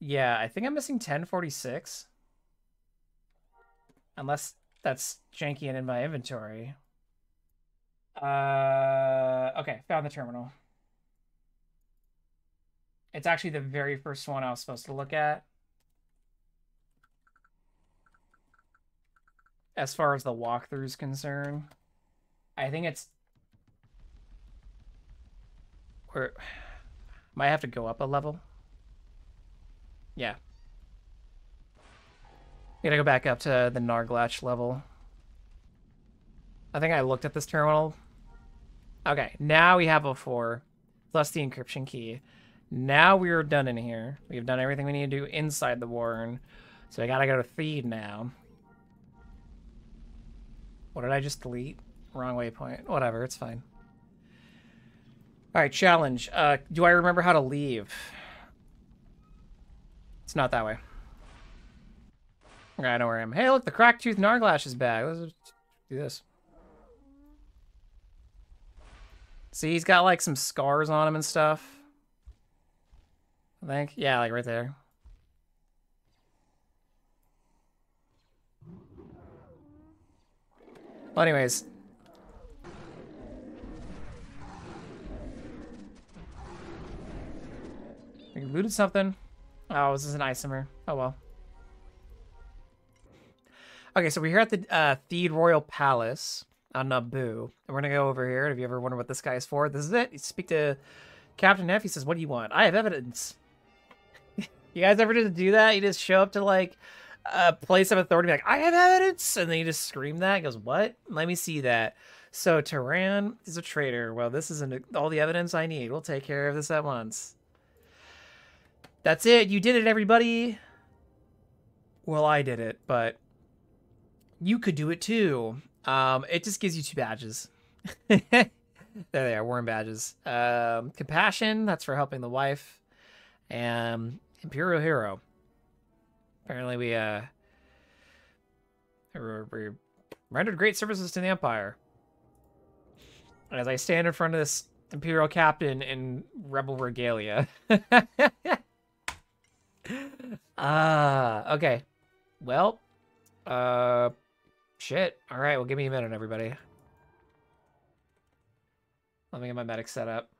Yeah, I think I'm missing 1046. Unless that's janky and in my inventory. Uh, okay, found the terminal. It's actually the very first one I was supposed to look at. As far as the walkthrough is concerned, I think it's where might have to go up a level. Yeah. gotta go back up to the Narglatch level. I think I looked at this terminal. Okay, now we have a 4, plus the encryption key. Now we're done in here. We've done everything we need to do inside the warren. So I gotta go to Theed now. What did I just delete? Wrong waypoint. Whatever, it's fine. Alright, challenge. Uh, do I remember how to leave? It's not that way. Okay, I know where I am. Hey, look, the Cracktooth Narglatch is back. Let's do this. See, he's got like some scars on him and stuff. I think. Yeah, like right there. Well, anyways. We looted something. Oh, this is an isomer. Oh, well. Okay, so we're here at the uh, Theed Royal Palace on Naboo. And we're to go over here. If you ever wonder what this guy is for, this is it. You speak to Captain F. He says, what do you want? I have evidence. you guys ever just do that? You just show up to, like, a place of authority, like, I have evidence! And then you just scream that. He goes, what? Let me see that. So Teraud is a traitor. Well, this isn't all the evidence I need. We'll take care of this at once. That's it. You did it, everybody. Well, I did it, but you could do it too. Um, it just gives you two badges. there they are, worm badges. Um, compassion, that's for helping the wife. And Imperial Hero. Apparently we, uh, we rendered great services to the Empire. As I stand in front of this Imperial Captain in Rebel Regalia. Ah, uh, okay. Well, uh, shit. All right, well, give me a minute, everybody. Let me get my medic set up.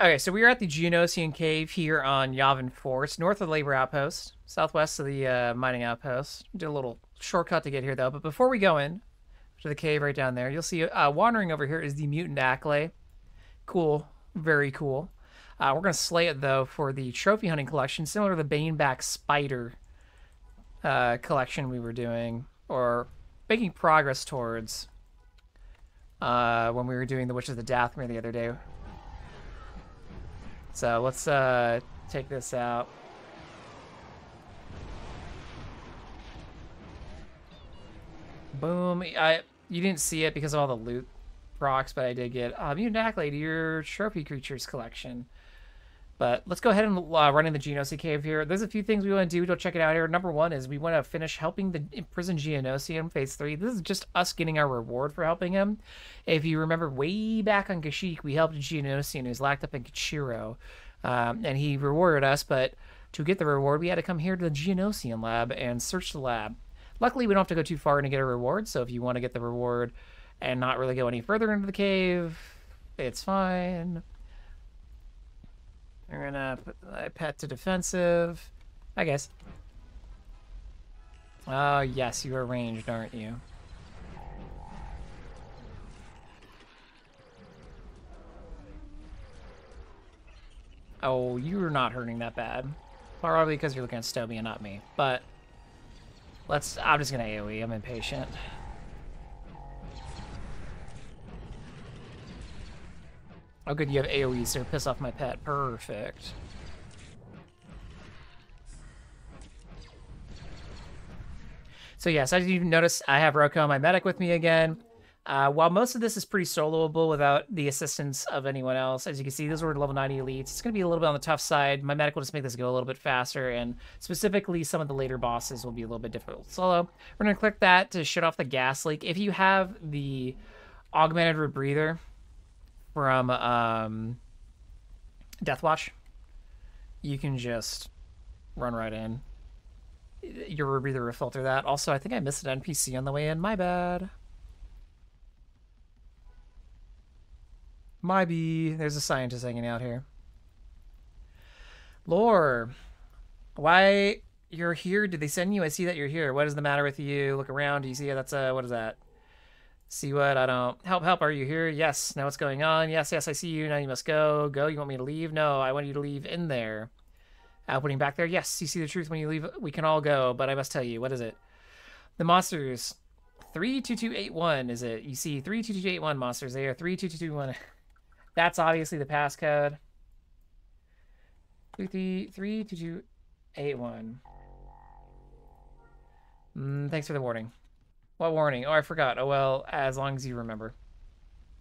Okay, so we are at the Geonosian Cave here on Yavin 4, north of the Labor Outpost, southwest of the uh, mining outpost. Did a little shortcut to get here, though. But before we go in to the cave right down there, you'll see uh, wandering over here is the Mutant Acklay. Cool. Very cool. Uh, we're going to slay it, though, for the trophy hunting collection, similar to the Baneback Spider uh, collection we were doing, or making progress towards uh, when we were doing the Witch of the Dathomir the other day. So let's uh, take this out. Boom. I You didn't see it because of all the loot rocks, but I did get uh, Mutant Acklay to your trophy creatures collection. But let's go ahead and uh, run in the Geonosi cave here. There's a few things we want to do to check it out here. Number one is we want to finish helping the imprisoned Geonosian phase three. This is just us getting our reward for helping him. If you remember way back on Kashyyyk, we helped a Geonosian who's locked up in Kachirho. Um, and he rewarded us, but to get the reward, we had to come here to the Geonosian lab and search the lab. Luckily, we don't have to go too far to get a reward, so if you want to get the reward and not really go any further into the cave, it's fine. We're gonna put the pet to defensive. I guess. Oh, yes, you are ranged, aren't you? Oh, you're not hurting that bad. Probably because you're looking at Stoby and not me. But let's. I'm just gonna AOE. I'm impatient. Oh, good. You have AOEs to piss off my pet. Perfect. So yes, I didn't even notice I have Roko, my medic, with me again. Uh, while most of this is pretty soloable without the assistance of anyone else, as you can see, those were level 90 elites. It's going to be a little bit on the tough side. My medic will just make this go a little bit faster, and specifically some of the later bosses will be a little bit difficult solo. We're going to click that to shut off the gas leak. If you have the augmented rebreather from um, Deathwatch, you can just run right in. Your rebreather will filter that. Also, I think I missed an NPC on the way in. My bad. My bee. There's a scientist hanging out here. Lore. Why you're here? Did they send you? I see that you're here. What is the matter with you? Look around. Do you see That's a, what is that? See what? I don't. Help, help. Are you here? Yes. Now what's going on? Yes, yes, I see you. Now you must go. Go. You want me to leave? No, I want you to leave in there. Putting back there. Yes, you see the truth when you leave. We can all go, but I must tell you. What is it? The monsters. 32281 is it? You see 32281 monsters. They are 32221. That's obviously the passcode. Three three. Mm, thanks for the warning. What warning? Oh, I forgot. Oh well, as long as you remember.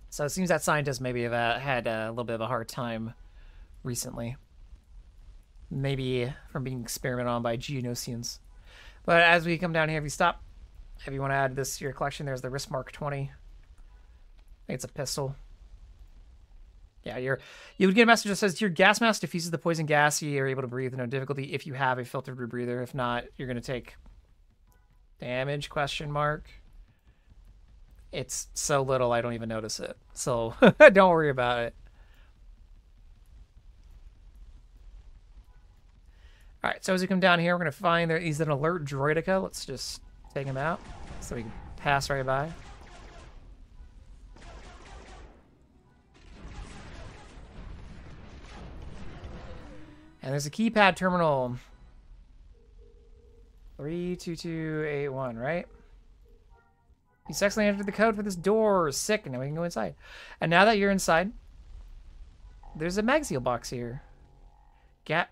So it seems that scientists maybe have uh, had a little bit of a hard time recently. Maybe from being experimented on by Geonosians. But as we come down here, if you stop, if you want to add this to your collection, there's the Wrist Mark 20. I think it's a pistol. Yeah, you're you would get a message that says your gas mask diffuses the poison gas. You are able to breathe no difficulty if you have a filtered rebreather. If not, you're gonna take damage question mark. It's so little I don't even notice it. So don't worry about it. Alright, so as we come down here, we're gonna find there he's an alert droideka. Let's just take him out so we can pass right by. And there's a keypad terminal. 32281, right? You successfully entered the code for this door. Sick. Now we can go inside. And now that you're inside, there's a mag seal box here. Gat.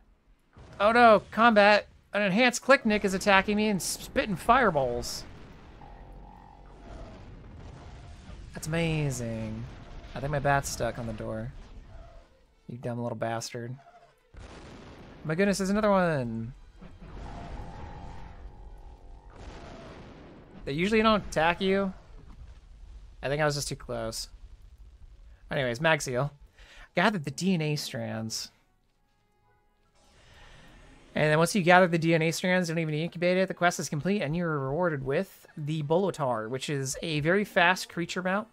Oh no, combat. An enhanced kliknik is attacking me and spitting fireballs. That's amazing. I think my bat's stuck on the door. You dumb little bastard. My goodness, there's another one. They usually don't attack you. I think I was just too close. Anyways, mag seal. Gather the DNA strands. And then once you gather the DNA strands, don't even incubate it, the quest is complete, and you're rewarded with the Bolotaur, which is a very fast creature mount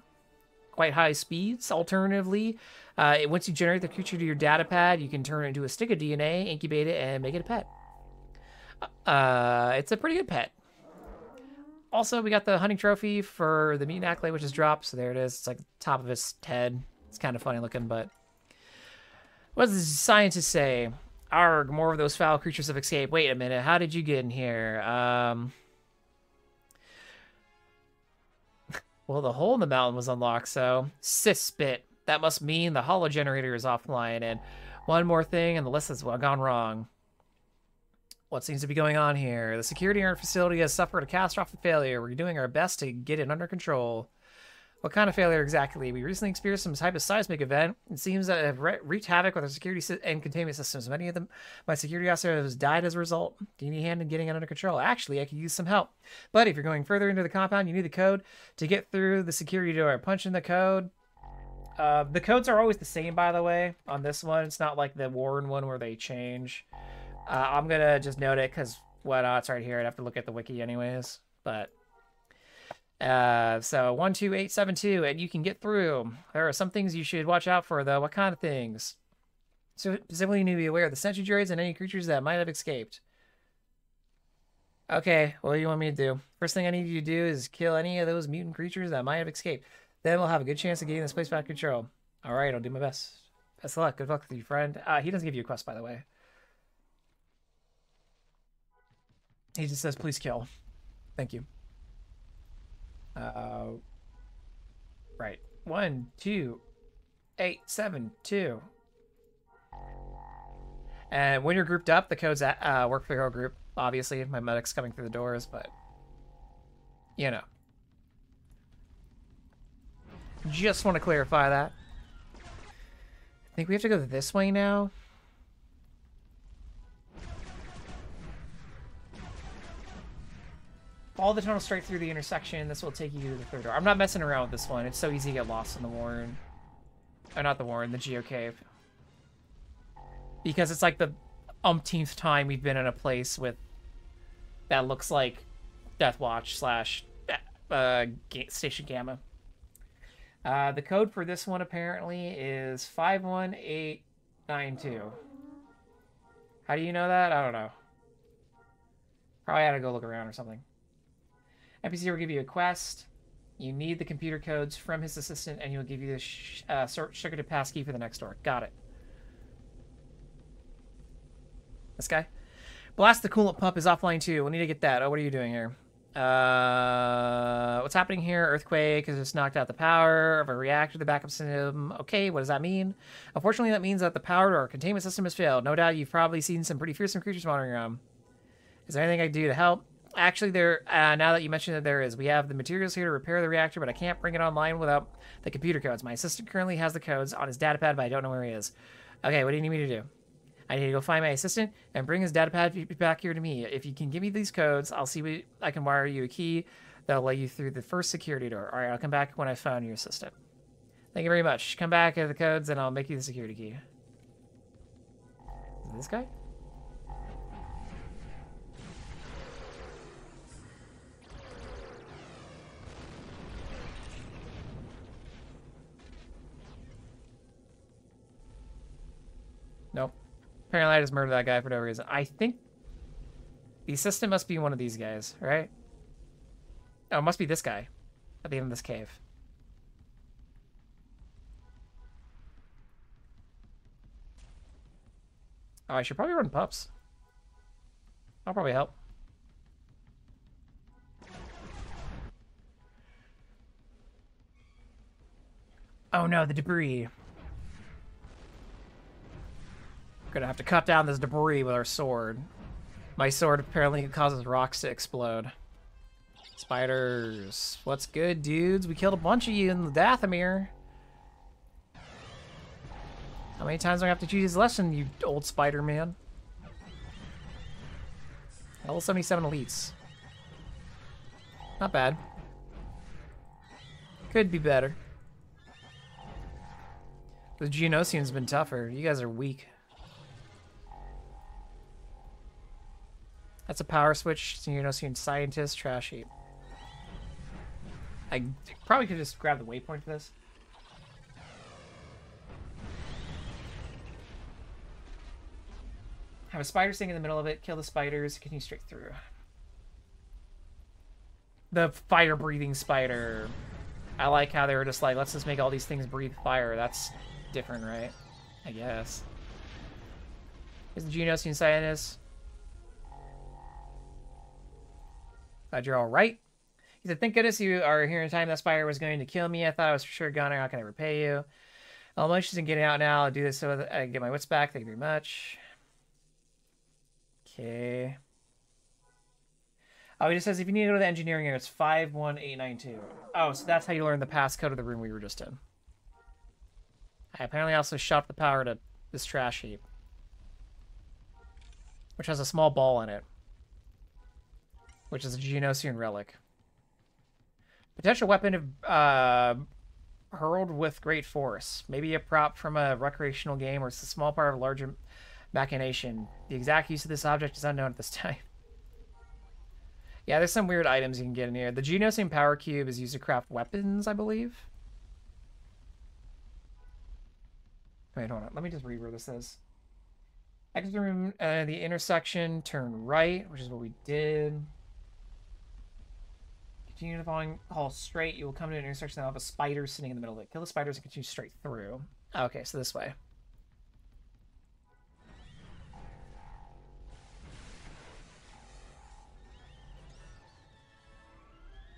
quite high speeds. Alternatively, uh, once you generate the creature to your data pad, you can turn it into a stick of DNA, incubate it, and make it a pet. Uh, it's a pretty good pet. Also, we got the hunting trophy for the meat accolade, which is dropped. So there it is. It's like top of his head. It's kind of funny looking, but what does the scientist say? Arg, more of those foul creatures have escaped. Wait a minute, how did you get in here? Um, Well, the hole in the mountain was unlocked, so sis, Cispit. That must mean the hollow generator is offline, and one more thing, and the list has gone wrong. What seems to be going on here? The security in our facility has suffered a catastrophic failure. We're doing our best to get it under control. What kind of failure exactly? We recently experienced some type of seismic event. It seems that it have wreaked havoc with our security and containment systems. Many of them, my security officer has died as a result. Do you need a hand in getting it under control? Actually, I could use some help. But if you're going further into the compound, you need the code to get through the security door. Punch in the code. Uh, the codes are always the same, by the way, on this one. It's not like the Warren one where they change. Uh, I'm to just note it because, what, it's right here. I'd have to look at the wiki anyways. But uh, so 12872, and you can get through. There are some things you should watch out for, though. What kind of things? So specifically, you need to be aware of the sentry droids and any creatures that might have escaped. Okay, what do you want me to do? First thing I need you to do is kill any of those mutant creatures that might have escaped. Then we'll have a good chance of getting this place back control. All right, I'll do my best. Best of luck. Good luck with you, friend. Uh, he doesn't give you a quest, by the way. He just says, please kill. Thank you. Uh, right. One, two, eight, seven, two. And when you're grouped up, the codes uh, work for your group. Obviously, my medic's coming through the doors, but you know. Just want to clarify that. I think we have to go this way now. Follow the tunnel straight through the intersection. This will take you to the third door. I'm not messing around with this one. It's so easy to get lost in the Warren. Or not the Warren, the Geocave. Because it's like the umpteenth time we've been in a place with that looks like Death Watch slash uh, Station Gamma. Uh, the code for this one apparently is 51892. How do you know that? I don't know. Probably had to go look around or something. NPC will give you a quest. You need the computer codes from his assistant, and he'll give you the sh uh, pass key for the next door. Got it. This guy? Blast the coolant pump is offline too. We'll need to get that. Oh, what are you doing here? Uh, what's happening here? Earthquake has just knocked out the power of a reactor, the backup system. Okay, what does that mean? Unfortunately, that means that the power to our containment system has failed. No doubt you've probably seen some pretty fearsome creatures wandering around. Is there anything I can do to help? Actually, there. Uh, now that you mentioned that there is, we have the materials here to repair the reactor, but I can't bring it online without the computer codes. My assistant currently has the codes on his datapad, but I don't know where he is. Okay, what do you need me to do? I need to go find my assistant and bring his datapad back here to me. If you can give me these codes, I'll see what I can wire you a key that'll let you through the first security door. All right, I'll come back when I found your assistant. Thank you very much. Come back at the codes and I'll make you the security key. this guy? Apparently I just murdered that guy for no reason. I think the assistant must be one of these guys, right? Oh, it must be this guy at the end of this cave. Oh, I should probably run pups. I'll probably help. Oh no, the debris. Gonna have to cut down this debris with our sword. My sword apparently causes rocks to explode. Spiders. What's good, dudes? We killed a bunch of you in the Dathomir. How many times do I have to choose this lesson, you old Spider-Man? Level 77 elites. Not bad. Could be better. The Geonosian's been tougher. You guys are weak. That's a power switch. So you're no seeing scientist trash heap. I probably could just grab the waypoint for this. Have a spider sitting in the middle of it. Kill the spiders. Continue straight through. The fire-breathing spider. I like how they were just like, let's just make all these things breathe fire. That's different, right? I guess. Is the Geonosian scientist? Glad you're all right. He said, thank goodness you are here in time. That spider was going to kill me. I thought I was for sure gone. How can I repay you? All my in getting out now. I'll do this so that I can get my wits back. Thank you very much. Okay. Oh, he just says if you need to go to the engineering area, it's 51892. Oh, so that's how you learn the passcode of the room we were just in. I apparently also shot the power to this trash heap. Which has a small ball in it which is a Geonosian relic. Potential weapon of, uh, hurled with great force. Maybe a prop from a recreational game or it's a small part of a larger machination. The exact use of this object is unknown at this time. Yeah, there's some weird items you can get in here. The Geonosian Power Cube is used to craft weapons, I believe. Wait, hold on. Let me just read where this is. Exit uh, the intersection, turn right, which is what we did. Continue following hall straight. You will come to an intersection that will have a spider sitting in the middle of it. Kill the spiders and continue straight through. Okay, so this way.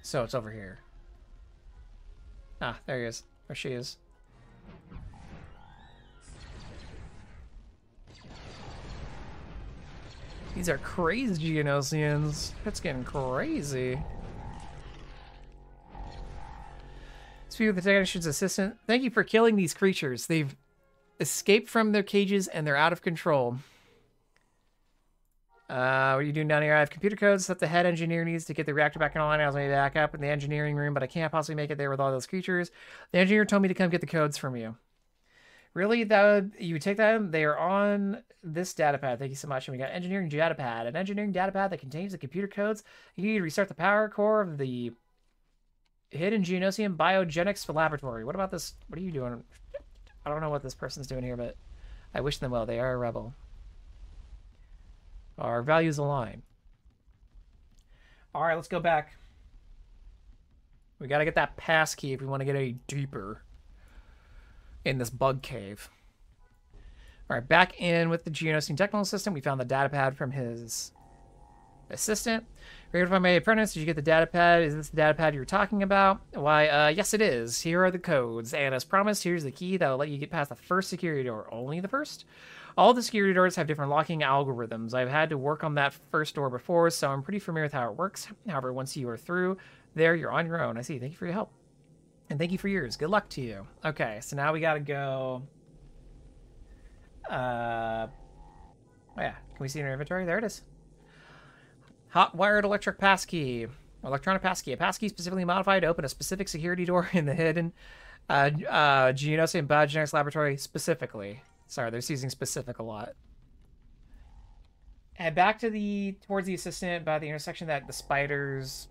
So it's over here. Ah, there he is. There she is. These are crazy Geonosians. It's getting crazy. Speak with the technician's assistant. Thank you for killing these creatures. They've escaped from their cages and they're out of control. Uh, what are you doing down here? I have computer codes that the head engineer needs to get the reactor back online. I was made back up in the engineering room, but I can't possibly make it there with all those creatures. The engineer told me to come get the codes from you. Really, that would, you would take them? They are on this datapad. Thank you so much. And we got engineering datapad, an engineering datapad that contains the computer codes. You need to restart the power core of the hidden Geonosian biogenics laboratory. What about this? What are you doing? I don't know what this person's doing here, but I wish them well. They are a rebel. Our values align. All right, let's go back. We got to get that pass key if we want to get any deeper in this bug cave. All right, back in with the Geonosian technical system. We found the data pad from his assistant. Verify my apprentice. Did you get the data pad? Is this the data pad you're talking about? Why, uh, yes, it is. Here are the codes. And as promised, here's the key that will let you get past the first security door. Only the first? All the security doors have different locking algorithms. I've had to work on that first door before, so I'm pretty familiar with how it works. However, once you are through there, you're on your own. I see. Thank you for your help. And thank you for yours. Good luck to you. Okay, so now we gotta go... Uh... Oh yeah, can we see in our inventory? There it is. Hot wired electric passkey. Electronic passkey. A passkey specifically modified to open a specific security door in the hidden uh, uh, Geonosian Biogenetics Laboratory specifically. Sorry, they're using specific a lot. And back to the towards the assistant by the intersection that the spiders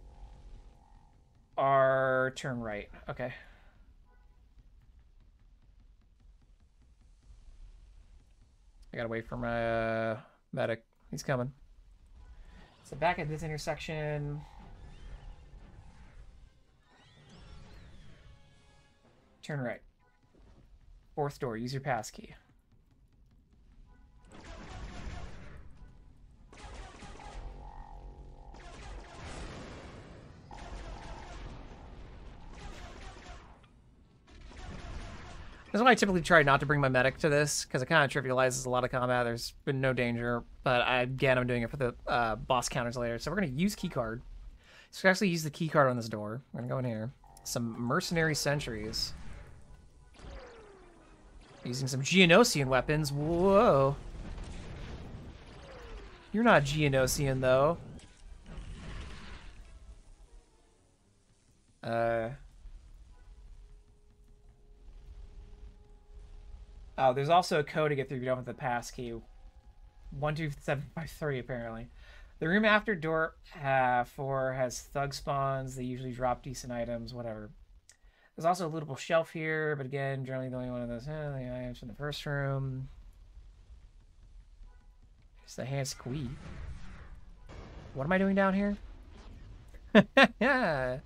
are turn right. Okay. I gotta wait for my uh, medic. He's coming. So back at this intersection. Turn right. Fourth door. Use your pass That's why I typically try not to bring my medic to this, because it kind of trivializes a lot of combat. There's been no danger, but I, again, I'm doing it for the uh, boss counters later. So we're going to use keycard. So we actually use the keycard on this door. We're going to go in here. Some mercenary sentries. Using some Geonosian weapons. Whoa. You're not Geonosian, though. Uh... Oh, there's also a code to get through you don't have the pass key. 12753, apparently. The room after door uh, 4 has thug spawns. They usually drop decent items, whatever. There's also a lootable shelf here, but again, generally the only one of those eh, the items from the first room. It's the hand squeeze. What am I doing down here? yeah.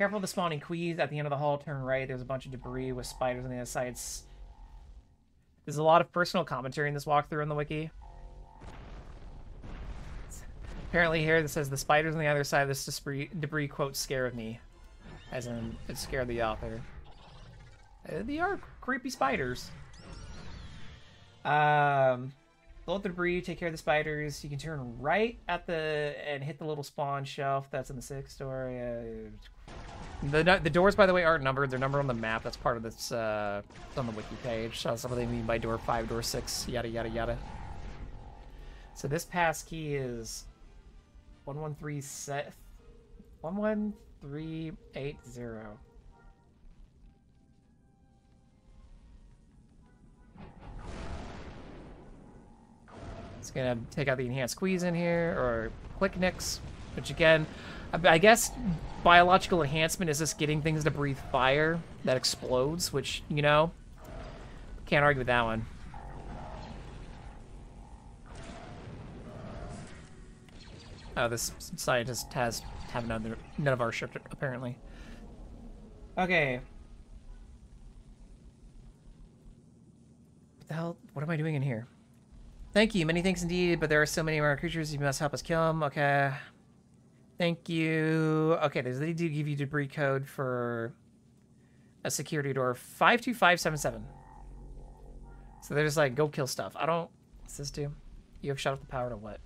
Careful of the spawning queens at the end of the hall. Turn right. There's a bunch of debris with spiders on the other sides. There's a lot of personal commentary in this walkthrough on the wiki. Apparently here this says the spiders on the other side of this debris, debris quote scared me. As in, it scared the author. Uh, they are creepy spiders. Um, Load the debris, take care of the spiders. You can turn right at the and hit the little spawn shelf that's in the sixth story. Uh, the the doors, by the way, aren't numbered. They're numbered on the map. That's part of this uh, on the wiki page. So what they mean by door five, door six, yada yada yada. So this pass key is one one three set one one three eight zero. It's gonna take out the enhanced squeeze in here or klikniks, which again, I guess biological enhancement is just getting things to breathe fire that explodes, which, you know, can't argue with that one. Oh, this scientist has have none, none of our ship apparently. Okay. What the hell? What am I doing in here? Thank you. Many thanks indeed, but there are so many more creatures. You must help us kill them. Okay. Thank you. Okay, they do give you debris code for a security door. 52577. So they're just like, go kill stuff. I don't... What's this do? You have shut off the power to what?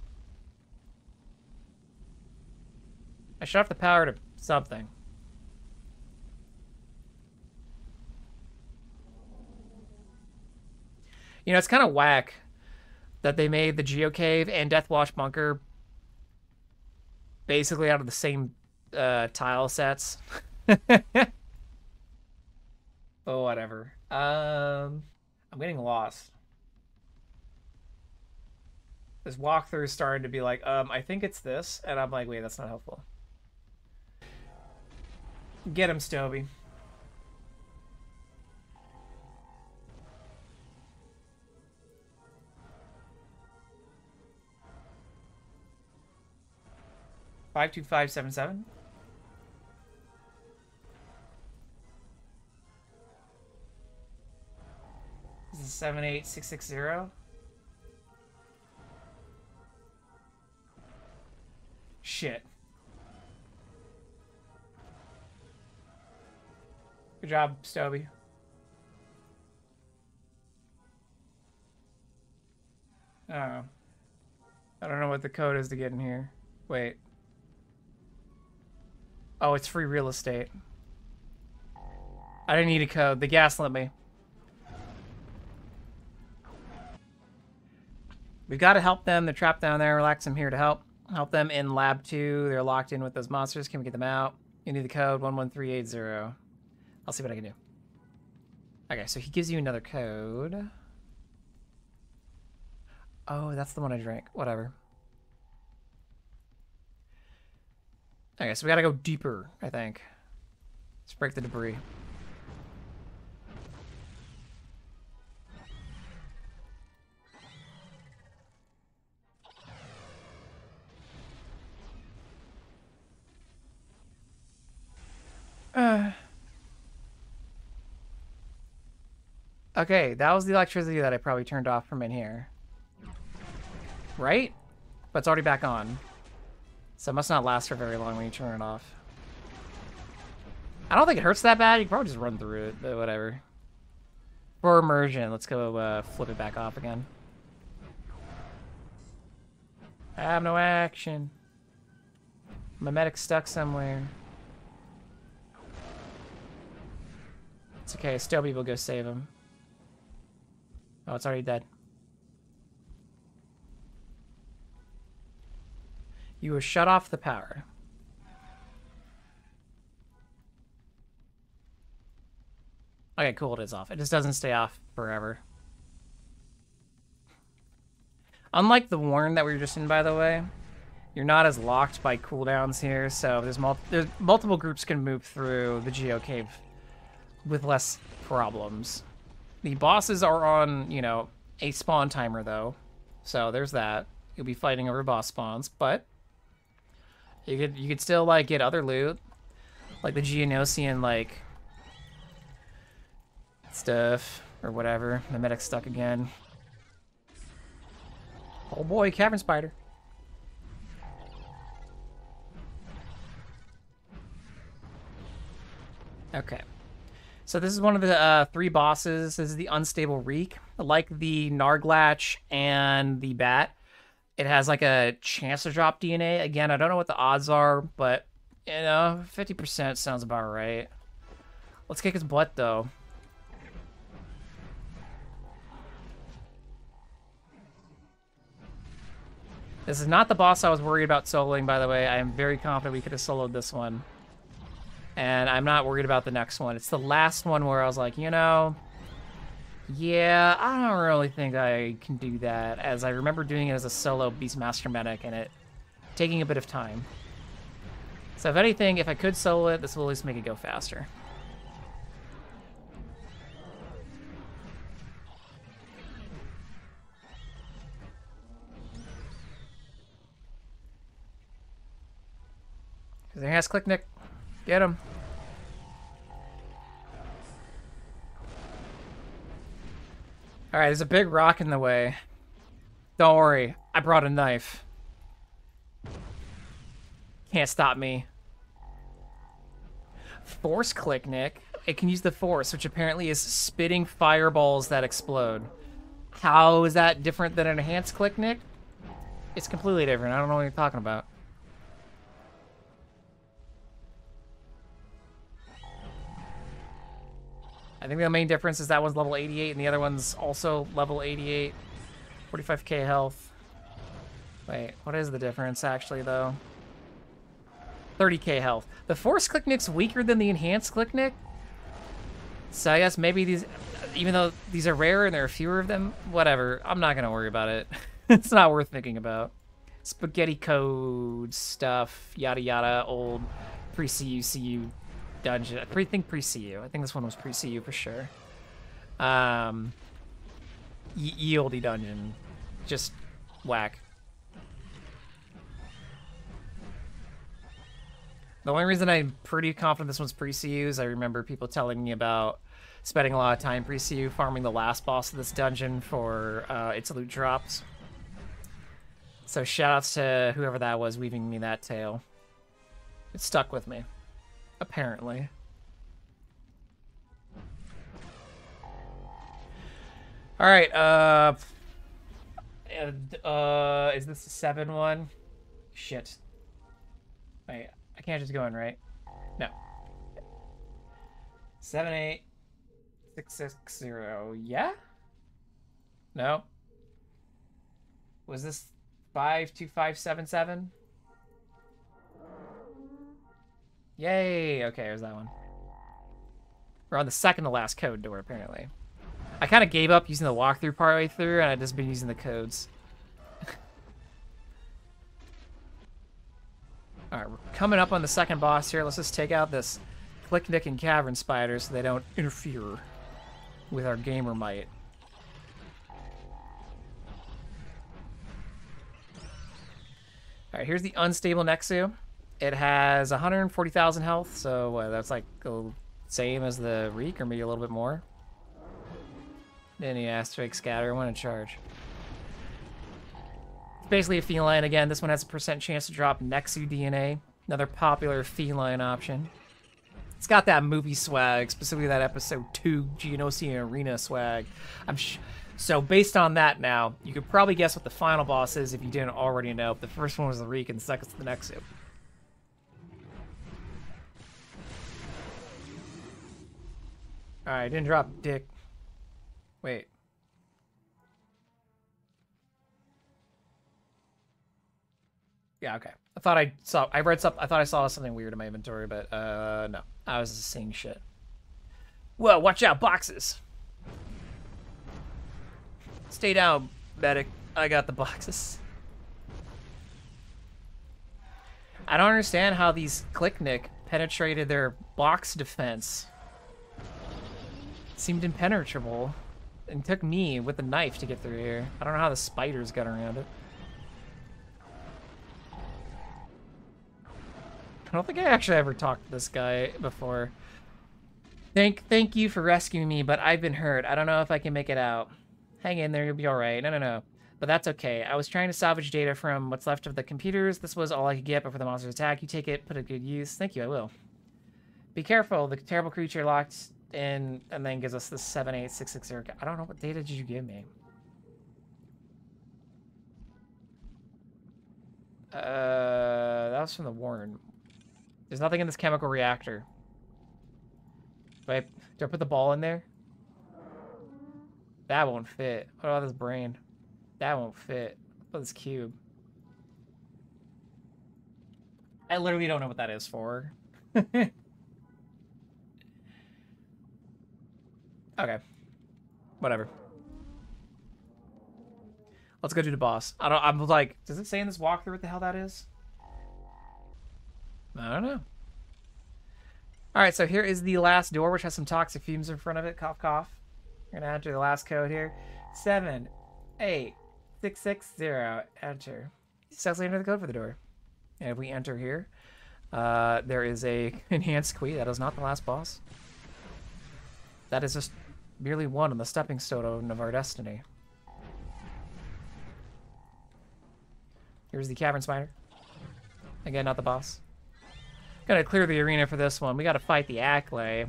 I shut off the power to something. You know, it's kind of whack that they made the Geocave and Deathwatch Bunker basically out of the same uh, tile sets. oh, whatever. Um, I'm getting lost. This walkthrough is starting to be like, um, I think it's this, and I'm like, wait, that's not helpful. Get him, Stoby. Five two five seven seven. This is seven eight six six zero. Shit. Good job, Stoby. Oh. I don't know what the code is to get in here. Wait. Oh, it's free real estate. I didn't need a code. The gaslit me. We've got to help them. They're trapped down there. Relax, I'm here to help. Help them in lab 2. They're locked in with those monsters. Can we get them out? You need the code 11380. I'll see what I can do. Okay, so he gives you another code. Oh, that's the one I drank. Whatever. Okay, so we gotta go deeper, I think. Let's break the debris. Uh... Okay, that was the electricity that I probably turned off from in here. Right? But it's already back on. So it must not last for very long when you turn it off. I don't think it hurts that bad. You can probably just run through it, but whatever. For immersion, let's go uh, flip it back off again. I have no action. My medic's stuck somewhere. It's okay, Stoby will go save him. Oh, it's already dead. You will shut off the power. Okay, cool, it is off. It just doesn't stay off forever. Unlike the Warren that we were just in, by the way, you're not as locked by cooldowns here, so there's, mul there's multiple groups can move through the Geocave with less problems. The bosses are on, you know, a spawn timer, though. So there's that. You'll be fighting over boss spawns, but you could you could still like get other loot, like the Geonosian like stuff or whatever. The medic's stuck again. Oh boy, cavern spider. Okay. So this is one of the uh, three bosses. This is the Unstable Reek. Like the Narglatch and the Bat, it has like a chance to drop DNA. Again, I don't know what the odds are, but, you know, 50% sounds about right. Let's kick his butt, though. This is not the boss I was worried about soloing, by the way. I am very confident we could have soloed this one. And I'm not worried about the next one. It's the last one where I was like, you know, yeah, I don't really think I can do that, as I remember doing it as a solo Beastmaster Medic and it taking a bit of time. So if anything, if I could solo it, this will at least make it go faster. There has Kliknik. Get him. Alright, there's a big rock in the way. Don't worry, I brought a knife. Can't stop me. Force Kliknik. It can use the Force, which apparently is spitting fireballs that explode. How is that different than an Enhanced Kliknik? It's completely different. I don't know what you're talking about. I think the main difference is that one's level 88 and the other one's also level 88. 45k health. Wait, what is the difference actually though? 30k health. The Force Kliknik's weaker than the Enhanced Kliknik? So I guess maybe these, even though these are rare and there are fewer of them, whatever. I'm not to worry about it. it's not worth thinking about. Spaghetti code stuff, yada yada, old pre-CU, CU dungeon. I think pre-CU. I think this one was pre-CU for sure. Um, Yieldy dungeon. Just whack. The only reason I'm pretty confident this one's pre-CU is I remember people telling me about spending a lot of time pre-CU farming the last boss of this dungeon for uh, its loot drops. So shoutouts to whoever that was weaving me that tale. It stuck with me apparently. All right, uh, uh, is this the seven one? Shit. Wait, I can't just go in, right? No. Seven eight six six zero. Yeah. No. Was this five two five seven seven? Yay! Okay, there's that one. We're on the second to last code door, apparently. I kind of gave up using the walkthrough partway through, and I've just been using the codes. Alright, we're coming up on the second boss here. Let's just take out this Kliknik and Cavern Spider so they don't interfere with our gamer might. Alright, here's the unstable Nexu. It has 140,000 health, so uh, that's like the same as the Reek, or maybe a little bit more. Any Asteroid Scatter, one in charge. It's basically a feline again. This one has a percent chance to drop Nexu DNA, another popular feline option. It's got that movie swag, specifically that episode 2 Geonosian Arena swag. I'm so based on that now, you could probably guess what the final boss is if you didn't already know. The first one was the Reek and the second's the Nexu. Alright, didn't drop dick. Wait. Yeah, okay. I thought I saw I read something I thought I saw something weird in my inventory, but uh no. I was just seeing shit. Well, watch out, boxes. Stay down, medic. I got the boxes. I don't understand how these Kliknik penetrated their box defense seemed impenetrable. And took me with a knife to get through here. I don't know how the spiders got around it. I don't think I actually ever talked to this guy before. Thank thank you for rescuing me, but I've been hurt. I don't know if I can make it out. Hang in there, you'll be alright. No, no, no. But that's okay. I was trying to salvage data from what's left of the computers. This was all I could get before the monsters attack. You take it, put it good use. Thank you, I will. Be careful. The terrible creature locked in and then gives us the 78660. I don't know what data did you give me. Uh, that was from the Warren. There's nothing in this chemical reactor. Wait, do I put the ball in there? That won't fit. What about this brain? That won't fit. What about this cube? I literally don't know what that is for. Okay. Whatever. Let's go do the boss. I don't. I'm like, does it say in this walkthrough what the hell that is? I don't know. All right, so here is the last door, which has some toxic fumes in front of it. Cough, cough. We're gonna enter the last code here. Seven, eight, six, six, zero. Enter. Successfully enter the code for the door. And if we enter here, Uh, there is a enhanced Qui. That is not the last boss. That is just merely one on the stepping stone of our destiny. Here's the Cavern Spider. Again, not the boss. Gotta clear the arena for this one. We gotta fight the Acklay.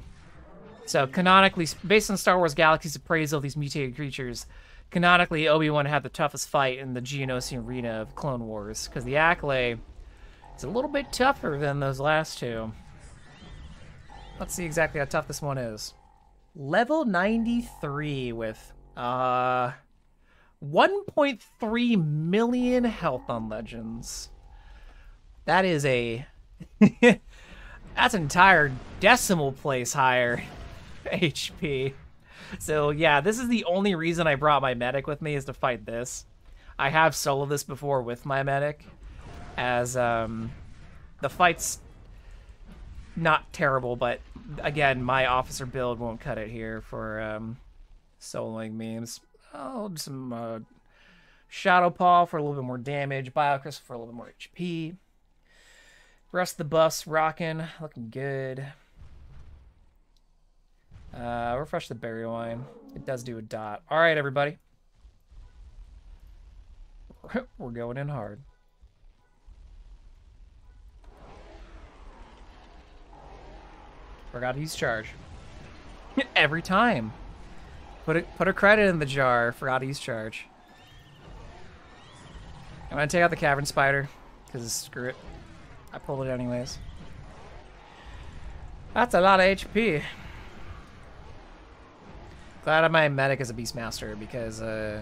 So, canonically, based on Star Wars Galaxy's appraisal of these mutated creatures, canonically, Obi-Wan had the toughest fight in the Geonosian arena of Clone Wars, because the Acklay is a little bit tougher than those last two. Let's see exactly how tough this one is. Level 93 with, uh, 1.3 million health on Legends. That is a... that's an entire decimal place higher HP. So yeah, this is the only reason I brought my medic with me is to fight this. I have soloed this before with my medic, as um, the fight's not terrible, but again, my officer build won't cut it here for um, soloing memes. Oh, some uh, Shadow Paw for a little bit more damage, Biocrystal for a little bit more HP. Rest of the buffs rocking, looking good. Uh, refresh the berry wine. It does do a dot. All right, everybody. We're going in hard. Forgot to use charge. Every time. Put a, put a credit in the jar. Forgot to use charge. I'm gonna take out the cavern spider, because screw it. I pulled it anyways. That's a lot of HP. Glad my medic is a Beastmaster because uh,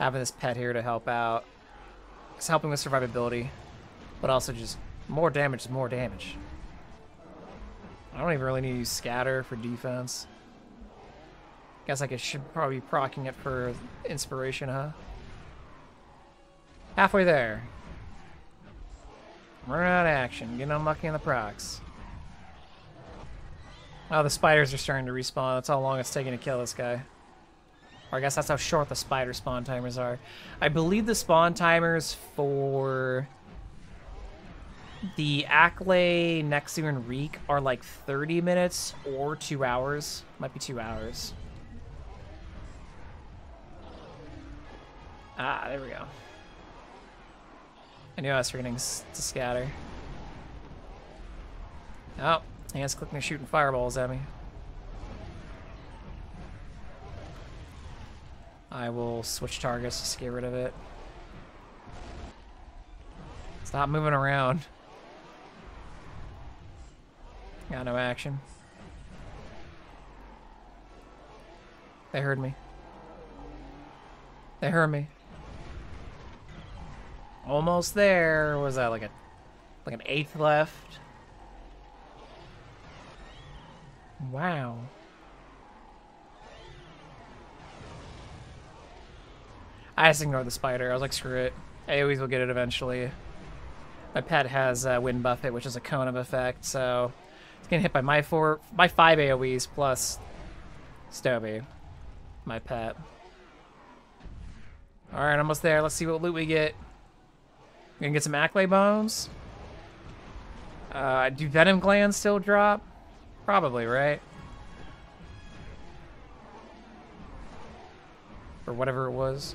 having this pet here to help out is helping with survivability, but also just more damage is more damage. I don't even really need to use Scatter for defense. Guess I should probably be procking it for inspiration, huh? Halfway there. Running out of action, getting unlucky in the procs. Oh, the spiders are starting to respawn. That's how long it's taking to kill this guy. Or I guess that's how short the spider spawn timers are. I believe the spawn timers for the Acklay, Nexu, and Reek are like 30 minutes or 2 hours. Might be 2 hours. Ah, there we go. I knew I was forgetting to scatter. Oh, hands clicking and shooting fireballs at me. I will switch targets to get rid of it. Stop moving around. Got no action. They heard me. They heard me. Almost there. Was that like a like an eighth left? Wow. I just ignored the spider. I was like, screw it. AoEs will get it eventually. My pet has uh, Wind Buffet, which is a cone of effect, so it's getting hit by my four, my five AoEs plus Stovey, my pet. All right, almost there. Let's see what loot we get. We're Gonna get some Acklay bones. Uh, do Venom glands still drop? Probably, right? Or whatever it was.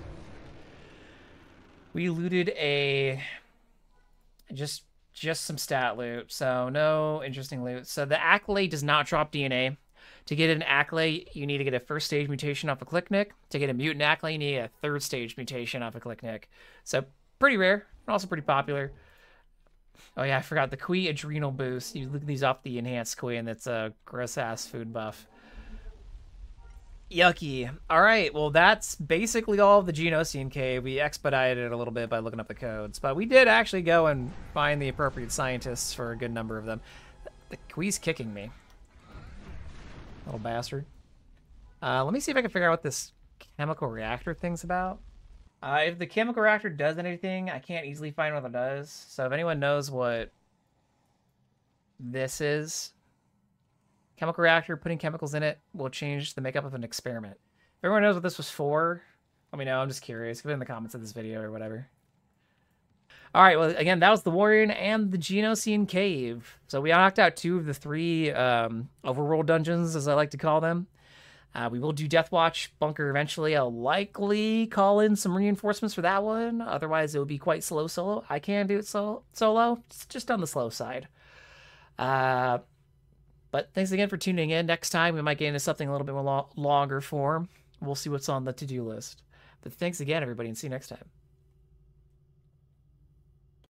We looted a... Just just some stat loot, so no interesting loot. So the Acklay does not drop DNA. To get an Acklay, you need to get a first stage mutation off a Kliknik. To get a mutant Acklay, you need a third stage mutation off a Kliknik. So pretty rare also pretty popular. Oh yeah, I forgot the Qui Adrenal Boost. You look these off the enhanced Qui, and it's a gross ass food buff. Yucky. All right, well that's basically all of the Geonosian cave. We expedited it a little bit by looking up the codes, but we did actually go and find the appropriate scientists for a good number of them. The Qui's kicking me. Little bastard. Uh, let me see if I can figure out what this chemical reactor thing's about. Uh, if the chemical reactor does anything, I can't easily find what it does. So if anyone knows what this is, chemical reactor, putting chemicals in it will change the makeup of an experiment. If everyone knows what this was for, let me know. I'm just curious. Give it in the comments of this video or whatever. All right. Well, again, that was the Warren and the Geonosian Cave. So we knocked out two of the three um, overworld dungeons, as I like to call them. Uh, we will do Deathwatch Bunker eventually. I'll likely call in some reinforcements for that one. Otherwise, it would be quite slow solo. I can do it so- solo. It's just on the slow side. Uh, but thanks again for tuning in. Next time, we might get into something a little bit more lo- longer form. We'll see what's on the to do list. But thanks again, everybody, and see you next time.